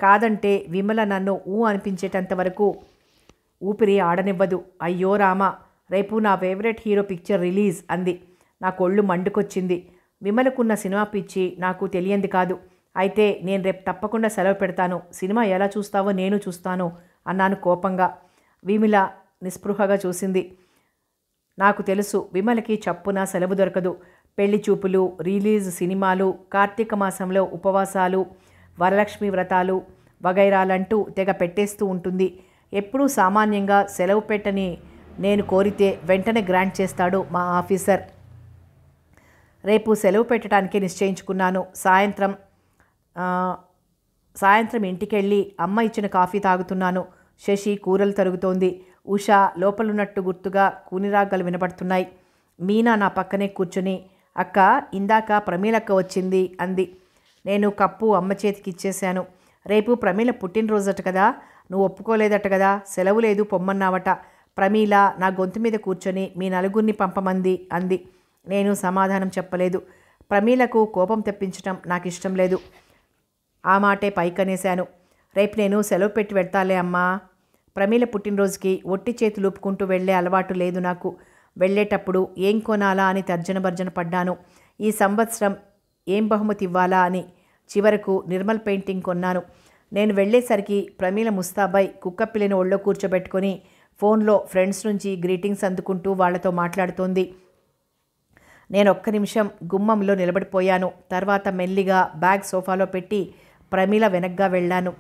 A: కాదంటే విమల నన్ను ఊ అనిపించేటంత వరకు ఊపిరి ఆడనివ్వదు. అయ్యో రామ రేపు నా ఫేవరెట్ హీరో పిక్చర్ రిలీజ్ అంది. నా కొళ్ళు మండుకొచ్చింది. విమలకున్న సినిమా పిచ్చి నాకు తెలియంది కాదు. అయితే నేను రేపు తప్పకుండా సెలవు పెడతాను. సినిమా ఎలా చూస్తావో నేను చూస్తాను అన్నాను కోపంగా. విమిల నిస్పృహగా చూసింది. నాకు తెలుసు విమలకి చప్పున సెలవు దొరకదు. పెళ్ళి చూపులు రిలీజ్ సినిమాలు కార్తీక మాసంలో ఉపవాసాలు వరలక్ష్మి వ్రతాలు వగైరాలంటూ తెగ పెట్టేస్తూ ఉంటుంది. ఎప్పుడూ సామాన్యంగా సెలవు పెట్టని నేను కోరితే వెంటనే గ్రాంట్ చేస్తాడు మా ఆఫీసర్. రేపు సెలవు పెట్టడానికి నిశ్చయించుకున్నాను. సాయంత్రం సాయంత్రం ఇంటికెళ్ళి అమ్మ ఇచ్చిన కాఫీ తాగుతున్నాను. శశి కూరలు తరుగుతోంది. ఉషా లోపలున్నట్టు గుర్తుగా కూనిరాగలు వినపడుతున్నాయి. మీనా నా పక్కనే కూర్చుని అక్క ఇందాక ప్రమీలక్క వచ్చింది అంది. నేను కప్పు అమ్మ చేతికి ఇచ్చేశాను. రేపు ప్రమీల పుట్టినరోజట కదా నువ్వు ఒప్పుకోలేదట కదా సెలవు లేదు పొమ్మన్నావట. ప్రమీల నా గొంతు మీద కూర్చొని మీ నలుగురిని పంపమంది అంది. నేను సమాధానం చెప్పలేదు. ప్రమీలకు కోపం తెప్పించటం నాకు ఇష్టం లేదు. ఆ మాటే పైకనేశాను. రేపు నేను సెలవు పెట్టి పెడతాలే అమ్మా. ప్రమీల పుట్టినరోజుకి ఒట్టి చేతులు ఒప్పుకుంటూ వెళ్ళే అలవాటు లేదు నాకు. వెళ్ళేటప్పుడు ఏం కొనాలా అని తర్జన భర్జన పడ్డాను. ఈ సంవత్సరం ఏం బహుమతి ఇవ్వాలా అని చివరకు నిర్మల్ పెయింటింగ్ కొన్నాను. నేను వెళ్ళేసరికి ప్రమీల ముస్తాబాయ్ కుక్కపిల్లిని ఒళ్ళో కూర్చోబెట్టుకొని ఫోన్లో ఫ్రెండ్స్ నుంచి గ్రీటింగ్స్ అందుకుంటూ వాళ్ళతో మాట్లాడుతోంది. నేను ఒక్క నిమిషం గుమ్మంలో నిలబడిపోయాను. తర్వాత మెల్లిగా బ్యాగ్ సోఫాలో పెట్టి ప్రమీల వెనక్గా వెళ్ళాను.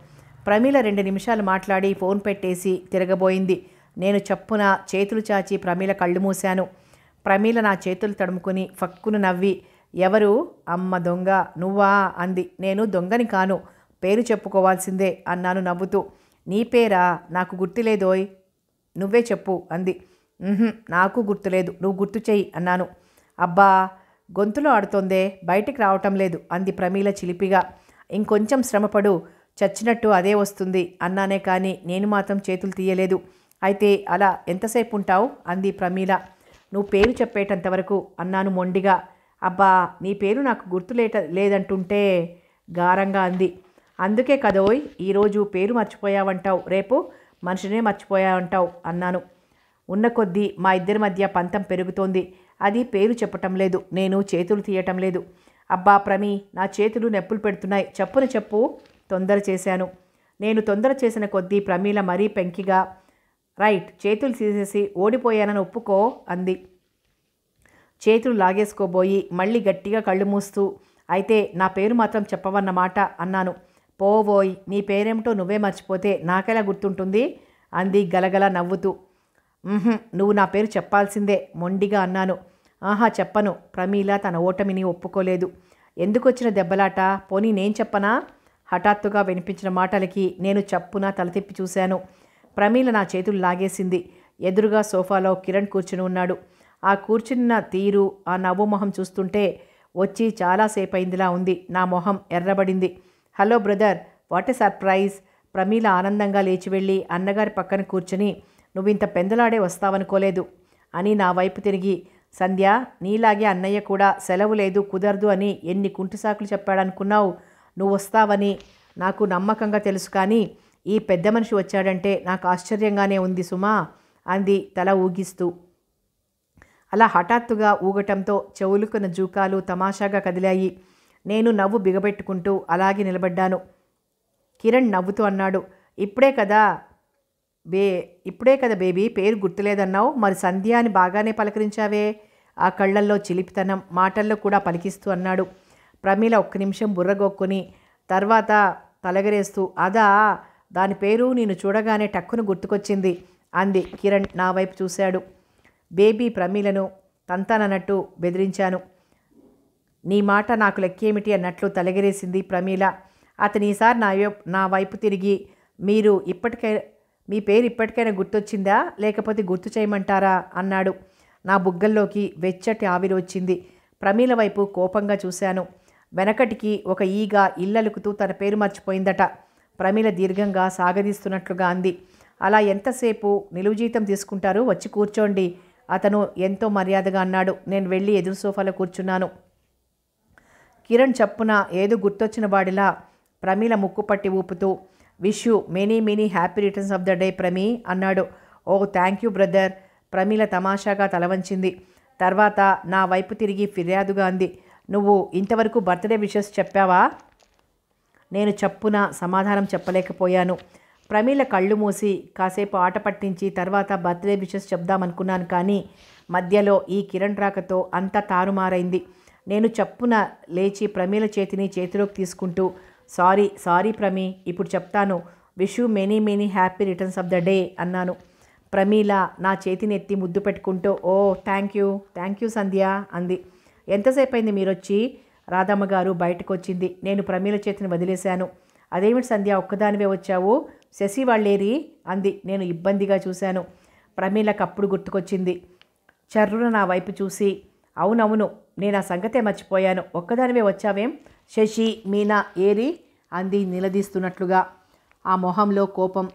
A: ప్రమీల రెండు నిమిషాలు మాట్లాడి ఫోన్ పెట్టేసి తిరగబోయింది. నేను చప్పున చేతులు చాచి ప్రమీల కళ్ళు మూశాను. ప్రమీల నా చేతులు తడుముకుని ఫక్కును నవ్వి ఎవరు? అమ్మ దొంగ నువ్వా? అంది. నేను దొంగని కాను పేరు చెప్పుకోవాల్సిందే అన్నాను నవ్వుతూ. నీ పేరా? నాకు గుర్తులేదోయ్. నువ్వే చెప్పు అంది. నాకు గుర్తులేదు. నువ్వు గుర్తు చెయ్యి అన్నాను. అబ్బా గొంతులో ఆడుతోందే బయటికి రావటం లేదు అంది ప్రమీల చిలిపిగా. ఇంకొంచెం శ్రమపడు చచ్చినట్టు అదే వస్తుంది. అన్నానే కానీ నేను మాత్రం చేతులు తీయలేదు. అయితే అలా ఎంతసేపు ఉంటావు? అంది ప్రమీల. నువ్వు పేరు చెప్పేటంతవరకు అన్నాను మొండిగా. అబ్బా నీ పేరు నాకు గుర్తులేట లేదంటుంటే గారంగా అంది. అందుకే కదోయ్ ఈరోజు పేరు మర్చిపోయావంటావు. రేపు మనిషినే మర్చిపోయావంటావు అన్నాను. ఉన్న కొద్దీ మా ఇద్దరి మధ్య పంతం పెరుగుతోంది. అది పేరు చెప్పటం లేదు. నేను చేతులు తీయటం లేదు. అబ్బా ప్రమి నా చేతులు నొప్పులు పెడుతున్నాయి. చెప్పున చెప్పు. తొందర చేశాను. నేను తొందర చేసిన కొద్దీ ప్రమీల మరీ పెంకిగా రైట్ చేతులు తీసేసి ఓడిపోయానని ఒప్పుకో అంది. చేతులు లాగేసుకోబోయి మళ్ళీ గట్టిగా కళ్ళు మూస్తూ అయితే నా పేరు మాత్రం చెప్పవన్నమాట అన్నాను. పోవోయ్ నీ పేరేమిటో నువ్వే మర్చిపోతే నాకెలా గుర్తుంటుంది? అంది గలగల నవ్వుతూ. నువ్వు నా పేరు చెప్పాల్సిందే మొండిగా అన్నాను. ఆహా చెప్పను. ప్రమీల తన ఓటమిని ఒప్పుకోలేదు. ఎందుకొచ్చిన దెబ్బలాట? పోనీ నేను చెప్పనా? హఠాత్తుగా వినిపించిన మాటలకి నేను చప్పున తలతిప్పి చూశాను. ప్రమీల నా చేతులు లాగేసింది. ఎదురుగా సోఫాలో కిరణ్ కూర్చుని ఉన్నాడు. ఆ కూర్చున్న తీరు ఆ నవ్వు మొహం చూస్తుంటే వచ్చి చాలాసేపు అయిందిలా ఉంది. నా మొహం ఎర్రబడింది. Hello brother what a surprise. Pramila ఆనందంగా లేచి వెళ్ళి అన్నగారి పక్కన కూర్చుని నువ్వింత పెందలాడే వస్తావనుకోలేదు అని నా వైపు తిరిగి సంధ్య నీలాగే అన్నయ్య కూడా సెలవు లేదు కుదరదు అని ఎన్ని కుంటిసాకులు చెప్పాడనుకున్నావు? నువ్వు వస్తావని నాకు నమ్మకంగా తెలుసు కానీ ఈ పెద్ద మనిషి వచ్చాడంటే నాకు ఆశ్చర్యంగానే ఉంది సుమా అంది తల ఊగిస్తూ. అలా హఠాత్తుగా ఊగటంతో చెవులుకున్న జూకాలు తమాషాగా కదిలాయి. నేను నవ్వు బిగబెట్టుకుంటూ అలాగే నిలబడ్డాను. కిరణ్ నవ్వుతూ అన్నాడు ఇప్పుడే కదా బే ఇప్పుడే కదా బేబీ పేరు గుర్తులేదన్నావు. మరి సంధ్య అని బాగానే పలకరించావే? ఆ కళ్ళల్లో చిలిపితనం మాటల్లో కూడా పలికిస్తూ అన్నాడు. ప్రమీల ఒక్క నిమిషం బుర్రగొక్కుని తర్వాత తలగరేస్తూ అదా దాని పేరు నేను చూడగానే టక్కును గుర్తుకొచ్చింది అంది కిరణ్ నా వైపు చూశాడు. బేబీ ప్రమీలను తంతానన్నట్టు బెదిరించాను. నీ మాట నాకు లెక్కేమిటి అన్నట్లు తలగిరేసింది ప్రమీల. అతని ఈసారి నా నా వైపు తిరిగి మీరు ఇప్పటికై మీ పేరు ఇప్పటికైనా గుర్తొచ్చిందా? లేకపోతే గుర్తు చేయమంటారా? అన్నాడు. నా బుగ్గల్లోకి వెచ్చటి ఆవిరి వచ్చింది. ప్రమీల వైపు కోపంగా చూశాను. వెనకటికి ఒక ఈగ ఇల్లలుకుతూ తన పేరు మర్చిపోయిందట. ప్రమీల దీర్ఘంగా సాగదీస్తున్నట్లుగా అంది. అలా ఎంతసేపు నిలువు జీతం తీసుకుంటారు? వచ్చి కూర్చోండి. అతను ఎంతో మర్యాదగా అన్నాడు. నేను వెళ్ళి ఎదురు సోఫాలో కూర్చున్నాను. కిరణ్ చప్పున ఏదో గుర్తొచ్చిన వాడిలా ప్రమీల ముక్కు పట్టి ఊపుతూ wish you many many happy returns of the day Prami అన్నాడు. Oh thank you brother Pramila తమాషాగా తలవంచింది. తర్వాత నా వైపు తిరిగి ఫిర్యాదుగా అంది. నువ్వు ఇంతవరకు బర్త్డే విషెస్ చెప్పావా? నేను చప్పున సమాధానం చెప్పలేకపోయాను. ప్రమీల కళ్ళు మూసి కాసేపు ఆట పట్టించి తర్వాత బర్త్డే విషెస్ చెప్దామనుకున్నాను కానీ మధ్యలో ఈ కిరణ్ రాకతో అంతా తారుమారైంది. నేను చప్పున లేచి ప్రమీల చేతిని చేతిలోకి తీసుకుంటూ సారీ సారీ ప్రమీ ఇప్పుడు చెప్తాను. Wish you many many happy returns of the day అన్నాను. ప్రమీల నా చేతిని ఎత్తి ముద్దు పెట్టుకుంటూ ఓ thank you thank you Sandhya అంది. ఎంతసేపు అయింది మీరు వచ్చి రాధమ్మ గారు బయటకు వచ్చింది నేను ప్రమీల చేతిని వదిలేశాను. అదేమిటి సంధ్య ఒక్కదానివే వచ్చావు? శశి వాళ్ళేరి? అంది. నేను ఇబ్బందిగా చూశాను. ప్రమీలకు అప్పుడు గుర్తుకొచ్చింది. చర్రున నా వైపు చూసి అవునవును నేను ఆ సంగతే మర్చిపోయాను. ఒక్కదానివే వచ్చావేం? శశి మీనా ఏరి? అంది నిలదీస్తున్నట్లుగా. ఆ మొహంలో కోపం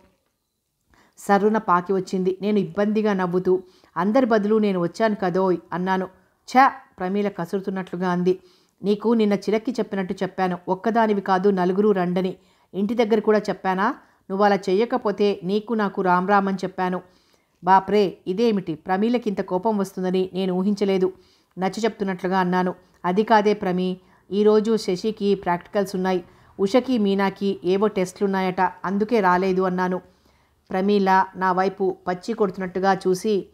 A: సర్రున పాకి వచ్చింది. నేను ఇబ్బందిగా నవ్వుతూ అందరి బదులు నేను వచ్చాను కదోయ్ అన్నాను. ఛ! ప్రమీల కసురుతున్నట్లుగా అంది. నీకు నిన్న చిరక్కి చెప్పినట్టు చెప్పాను. ఒక్కదానివి కాదు నలుగురు రండని. ఇంటి దగ్గర కూడా చెప్పానా? నువ్వు అలా చెయ్యకపోతే నీకు నాకు రామ్ అని చెప్పాను. బాప్రే ఇదేమిటి? ప్రమీలకి ఇంత కోపం వస్తుందని నేను ఊహించలేదు. నచ్చ చెప్తున్నట్లుగా అన్నాను. అది కాదే ప్రమీ. ఈరోజు శశికి ప్రాక్టికల్స్ ఉన్నాయి. ఉషకి మీనాకి ఏవో టెస్టులు ఉన్నాయట అందుకే రాలేదు అన్నాను. ప్రమీల నా వైపు పచ్చి కొడుతున్నట్టుగా చూసి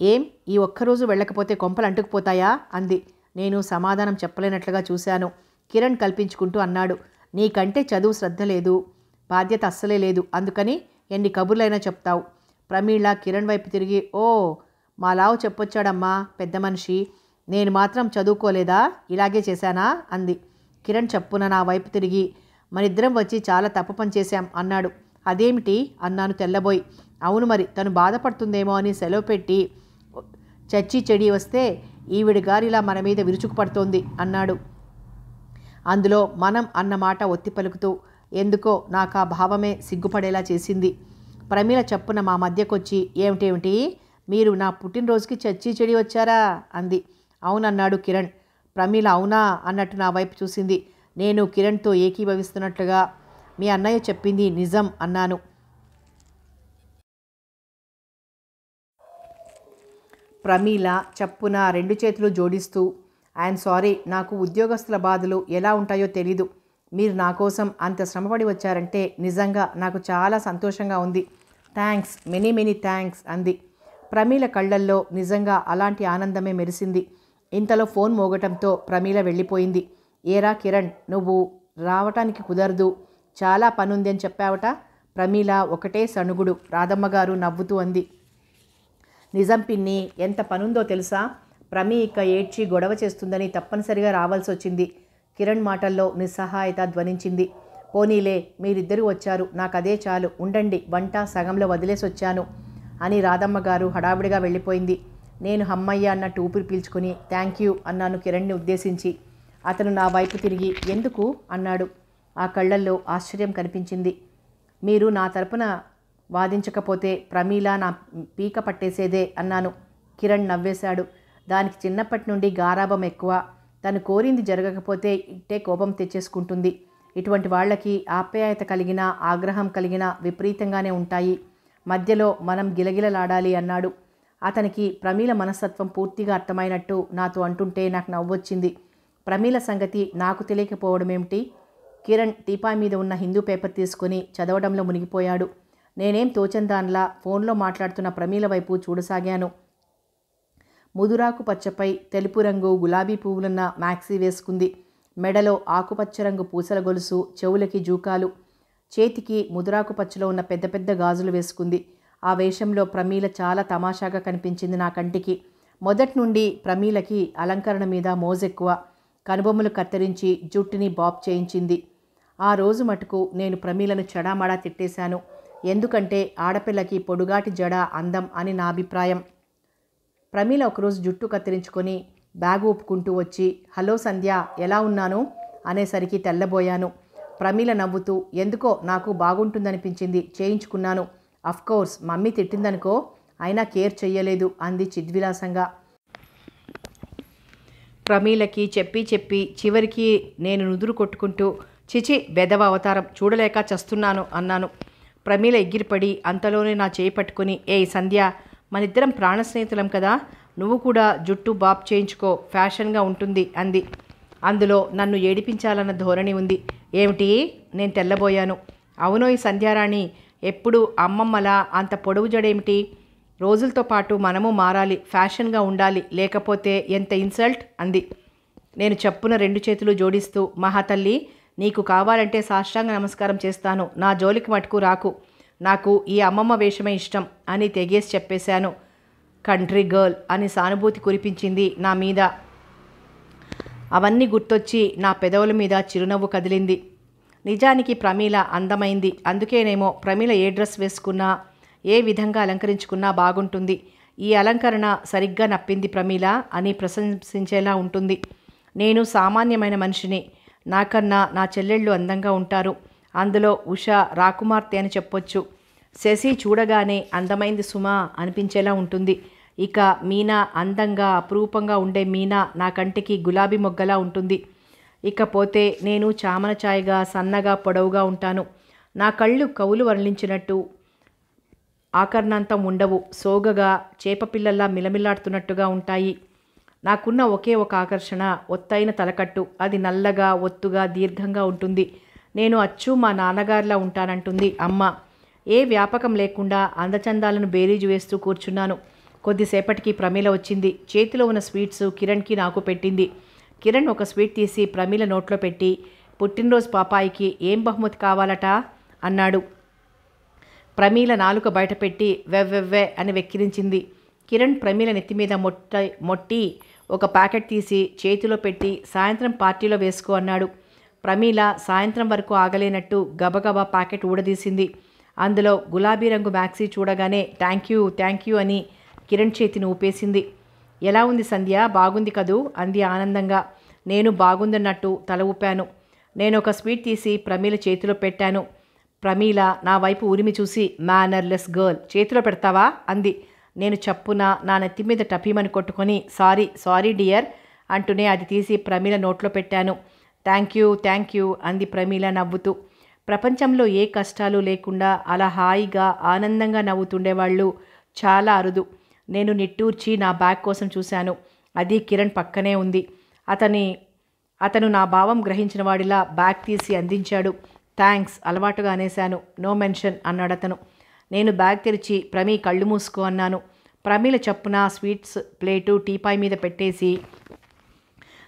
A: ఏం? ఈ ఒక్కరోజు వెళ్ళకపోతే కొంపలు అంటుకుపోతాయా? అంది. నేను సమాధానం చెప్పలేనట్లుగా చూశాను. కిరణ్ కల్పించుకుంటూ అన్నాడు. నీకంటే చదువు శ్రద్ధ లేదు. బాధ్యత అస్సలే లేదు. అందుకని ఎన్ని కబుర్లైనా చెప్తావు. ప్రమీళ కిరణ్ వైపు తిరిగి ఓ మా లావు చెప్పొచ్చాడమ్మా పెద్ద మనిషి. నేను మాత్రం చదువుకోలేదా? ఇలాగే చేశానా? అంది. కిరణ్ చెప్పున నా వైపు తిరిగి మనిద్దరం వచ్చి చాలా తప్పు పని చేశాం అన్నాడు. అదేమిటి? అన్నాను తెల్లబోయి. అవును మరి తను బాధపడుతుందేమో అని సెలవు పెట్టి చచ్చి చెడి వస్తే ఈవిడ గారిలా మన మీద విరుచుకుపడుతోంది అన్నాడు. అందులో మనం అన్న మాట ఒత్తి పలుకుతూ ఎందుకో నాకు ఆ భావమే సిగ్గుపడేలా చేసింది. ప్రమీల చప్పున మా మధ్యకొచ్చి ఏమిటేమిటి? మీరు నా పుట్టినరోజుకి చచ్చి చెడి వచ్చారా? అంది. అవునన్నాడు కిరణ్. ప్రమీల అవునా అన్నట్టు నా వైపు చూసింది. నేను కిరణ్తో ఏకీభవిస్తున్నట్లుగా మీ అన్నయ్య చెప్పింది నిజం అన్నాను. ప్రమీల చప్పున రెండు చేతులు జోడిస్తూ ఐఎమ్ సారీ నాకు ఉద్యోగస్తుల బాధలు ఎలా ఉంటాయో తెలీదు. మీరు నా కోసం అంత శ్రమపడి వచ్చారంటే నిజంగా నాకు చాలా సంతోషంగా ఉంది. థ్యాంక్స్ మెనీ మెనీ థ్యాంక్స్ అంది. ప్రమీల కళ్ళల్లో నిజంగా అలాంటి ఆనందమే మెరిసింది. ఇంతలో ఫోన్ మోగటంతో ప్రమీల వెళ్ళిపోయింది. ఏరా కిరణ్ నువ్వు రావటానికి కుదరదు. చాలా పనుంది అని చెప్పావట? ప్రమీల ఒకటే సణుగుడు రాధమ్మ గారు నవ్వుతూ అంది. నిజం పిన్ని ఎంత పనుందో తెలుసా? ప్రమి ఇక ఏడ్చి గొడవ చేస్తుందని తప్పనిసరిగా రావాల్సి వచ్చింది. కిరణ్ మాటల్లో నిస్సహాయత ధ్వనించింది. పోనీలే మీరిద్దరూ వచ్చారు. నాకు అదే చాలు. ఉండండి వంట సగంలో వదిలేసి వచ్చాను అని రాధమ్మ గారు హడావిడిగా వెళ్ళిపోయింది. నేను హమ్మయ్య అన్నట్టు ఊపిరి పీల్చుకుని థ్యాంక్ యూ అన్నాను కిరణ్ని ఉద్దేశించి. అతను నా వైపు తిరిగి ఎందుకు? అన్నాడు. ఆ కళ్ళల్లో ఆశ్చర్యం కనిపించింది. మీరు నా తరపున వాదించకపోతే ప్రమీల నా పీక పట్టేసేదే అన్నాను. కిరణ్ నవ్వేశాడు. దానికి చిన్నప్పటి నుండి గారాభం ఎక్కువ. తను కోరింది జరగకపోతే ఇట్టే కోపం తెచ్చేసుకుంటుంది. ఇటువంటి వాళ్ళకి ఆప్యాయత కలిగిన ఆగ్రహం కలిగిన విపరీతంగానే ఉంటాయి. మధ్యలో మనం గిలగిలలాడాలి అన్నాడు. అతనికి ప్రమీల మనస్తత్వం పూర్తిగా అర్థమైనట్టు నాతో అంటుంటే నాకు నవ్వొచ్చింది. ప్రమీల సంగతి నాకు తెలియకపోవడం ఏమిటి కిరణ్ టీపాయ్ మీద ఉన్న హిందూ పేపర్ తీసుకుని చదవడంలో మునిగిపోయాడు. నేనేం తోచందాన్లా ఫోన్లో మాట్లాడుతున్న ప్రమీల వైపు చూడసాగాను. ముదురాకు పచ్చపై తెలుపు రంగు గులాబీ పువ్వులున్న మ్యాక్సీ వేసుకుంది. మెడలో ఆకుపచ్చ రంగు పూసల గొలుసు చెవులకి జూకాలు. చేతికి ముదురాకు పచ్చలో ఉన్న పెద్ద పెద్ద గాజులు వేసుకుంది. ఆ వేషంలో ప్రమీల చాలా తమాషాగా కనిపించింది నా కంటికి. మొదటి నుండి ప్రమీలకి అలంకరణ మీద మోజెక్కువ. కనుబొమ్మలు కత్తిరించి జుట్టుని బాబ్ చేయించింది. ఆ రోజు మటుకు నేను ప్రమీలను చెడామడా తిట్టేశాను. ఎందుకంటే ఆడపిల్లకి పొడుగాటి జడ అందం అని నా అభిప్రాయం. ప్రమీల ఒకరోజు జుట్టు కత్తిరించుకొని బ్యాగ్ ఒప్పుకుంటూ వచ్చి హలో సంధ్య ఎలా ఉన్నాను? అనేసరికి తెల్లబోయాను. ప్రమీల నవ్వుతూ ఎందుకో నాకు బాగుంటుందనిపించింది చేయించుకున్నాను. అఫ్కోర్స్ మమ్మీ తిట్టిందనుకో అయినా కేర్ చెయ్యలేదు అంది చిద్విలాసంగా. ప్రమీలకి చెప్పి చెప్పి చివరికి నేను నుదురు కొట్టుకుంటూ చిచి బెదవ అవతారం చూడలేక చస్తున్నాను అన్నాను. ప్రమీల ఎగిరిపడి అంతలోనే నా చేయి పట్టుకుని ఏ సంధ్య మనిద్దరం ప్రాణ స్నేహితులం కదా నువ్వు కూడా జుట్టు బాబ్ చేయించుకో ఫ్యాషన్గా ఉంటుంది అంది. అందులో నన్ను ఏడిపించాలన్న ధోరణి ఉంది. ఏమిటి? నేను తెల్లబోయాను. అవునో ఈ సంధ్యారాణి ఎప్పుడు అమ్మమ్మలా అంత పొడవు జడేమిటి? రోజులతో పాటు మనము మారాలి ఫ్యాషన్గా ఉండాలి లేకపోతే ఎంత ఇన్సల్ట్ అంది. నేను చెప్పున రెండు చేతులు జోడిస్తూ మహాతల్లి నీకు కావాలంటే సాష్టాంగ నమస్కారం చేస్తాను. నా జోలికి మటుకు రాకు. నాకు ఈ అమ్మమ్మ వేషమే ఇష్టం అని తెగేసి చెప్పేశాను. కంట్రీ గర్ల్ అని సానుభూతి కురిపించింది నా మీద. అవన్నీ గుర్తొచ్చి నా పెదవుల మీద చిరునవ్వు కదిలింది. నిజానికి ప్రమీల అందమైంది. అందుకేనేమో ప్రమీల ఏ డ్రెస్ వేసుకున్నా ఏ విధంగా అలంకరించుకున్నా బాగుంటుంది. ఈ అలంకరణ సరిగ్గా నప్పింది ప్రమీల అని ప్రశంసించేలా ఉంటుంది. నేను సామాన్యమైన మనిషిని. నాకన్నా నా చెల్లెళ్ళు అందంగా ఉంటారు. అందులో ఉష రాకుమార్తె అని చెప్పొచ్చు. శశి చూడగానే అందమైంది సుమా అనిపించేలా ఉంటుంది. ఇక మీనా అందంగా అపురూపంగా ఉండే మీనా నా కంటికి గులాబీ మొగ్గలా ఉంటుంది. ఇకపోతే నేను చామన ఛాయగా సన్నగా పొడవుగా ఉంటాను. నా కళ్ళు కవులు వర్ణించినట్టు ఆకర్ణాంతం ఉండవు. సోగగా చేపపిల్లల్లా మిలమిలాడుతున్నట్టుగా ఉంటాయి. నాకున్న ఒకే ఒక ఆకర్షణ ఒత్తైన తలకట్టు. అది నల్లగా ఒత్తుగా దీర్ఘంగా ఉంటుంది. నేను అచ్చు మా నాన్నగారిలా ఉంటానంటుంది అమ్మ. ఏ వ్యాపకం లేకుండా అందచందాలను బేరీజు వేస్తూ కూర్చున్నాను. కొద్దిసేపటికి ప్రమీల వచ్చింది. చేతిలో ఉన్న స్వీట్స్ కిరణ్కి నాకు పెట్టింది. కిరణ్ ఒక స్వీట్ తీసి ప్రమీల నోట్లో పెట్టి పుట్టినరోజు పాపాయికి ఏం బహుమతి కావాలట? అన్నాడు. ప్రమీల నాలుక బయటపెట్టి వెవ్వెవ్వే అని వెక్కిరించింది. కిరణ్ ప్రమీల నెత్తి మీద మొట్ట మొట్టి ఒక ప్యాకెట్ తీసి చేతిలో పెట్టి సాయంత్రం పార్టీలో వేసుకో అన్నాడు. ప్రమీల సాయంత్రం వరకు ఆగలేనట్టు గబగబా ప్యాకెట్ ఊడదీసింది. అందులో గులాబీ రంగు మ్యాక్సీ చూడగానే థ్యాంక్ యూ థ్యాంక్ యూ అని కిరణ్ చేతిని ఊపేసింది. ఎలా ఉంది సంధ్య? బాగుంది కదూ? అంది ఆనందంగా. నేను బాగుందన్నట్టు తల ఊపాను. నేను ఒక స్వీట్ తీసి ప్రమీల చేతిలో పెట్టాను. ప్రమీల నా వైపు ఉరిమి చూసి మేనర్లెస్ గర్ల్ చేతిలో పెడతావా? అంది. నేను చప్పున నా నెత్తి మీద టపీమని కొట్టుకొని సారీ సారీ డియర్ అంటూనే అది తీసి ప్రమీల నోట్లో పెట్టాను. థ్యాంక్ యూ థ్యాంక్ యూ అంది ప్రమీల నవ్వుతూ. ప్రపంచంలో ఏ కష్టాలు లేకుండా అలా హాయిగా ఆనందంగా నవ్వుతుండేవాళ్ళు చాలా అరుదు. నేను నిట్టూర్చి నా బ్యాగ్ కోసం చూశాను. అది కిరణ్ పక్కనే ఉంది. అతని అతను నా భావం గ్రహించిన వాడిలా బ్యాగ్ తీసి అందించాడు. థ్యాంక్స్ అలవాటుగా అనేశాను. నో మెన్షన్ అన్నాడు అతను నేను బ్యాగ్ తెరిచి ప్రమీ కళ్ళు మూసుకో అన్నాను. ప్రమీల చప్పున స్వీట్స్ ప్లేటు టీపాయ్ మీద పెట్టేసి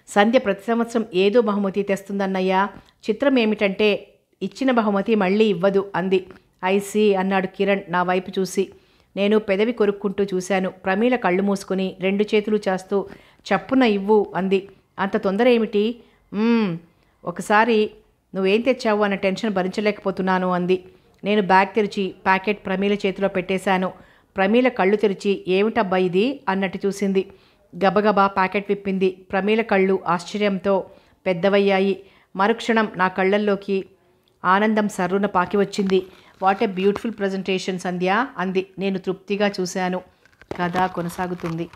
A: సంధ్య ప్రతి సంవత్సరం ఏదో బహుమతి తెస్తుందన్నయ్యా. చిత్రం ఏమిటంటే ఇచ్చిన బహుమతి మళ్ళీ ఇవ్వదు అంది. ఐసీ అన్నాడు కిరణ్ నా వైపు చూసి. నేను పెదవి కొరుక్కుంటూ చూశాను. ప్రమీల కళ్ళు మూసుకుని రెండు చేతులు చేస్తూ చప్పున ఇవ్వు అంది. అంత తొందర ఏమిటి? ఒకసారి నువ్వేం తెచ్చావు అన్న టెన్షన్ భరించలేకపోతున్నాను అంది. నేను బ్యాగ్ తెరిచి ప్యాకెట్ ప్రమీల చేతిలో పెట్టేశాను. ప్రమీల కళ్ళు తెరిచి ఏమిటబ్బా ఇది? అన్నట్టు చూసింది. గబగబా ప్యాకెట్ విప్పింది ప్రమీల కళ్ళు ఆశ్చర్యంతో. పెద్దవయ్యాయి. మరుక్షణం నా కళ్ళల్లోకి ఆనందం సర్రున పాకి వచ్చింది. What a beautiful presentation Sandhya అంది. నేను తృప్తిగా చూశాను. కథ కొనసాగుతుంది.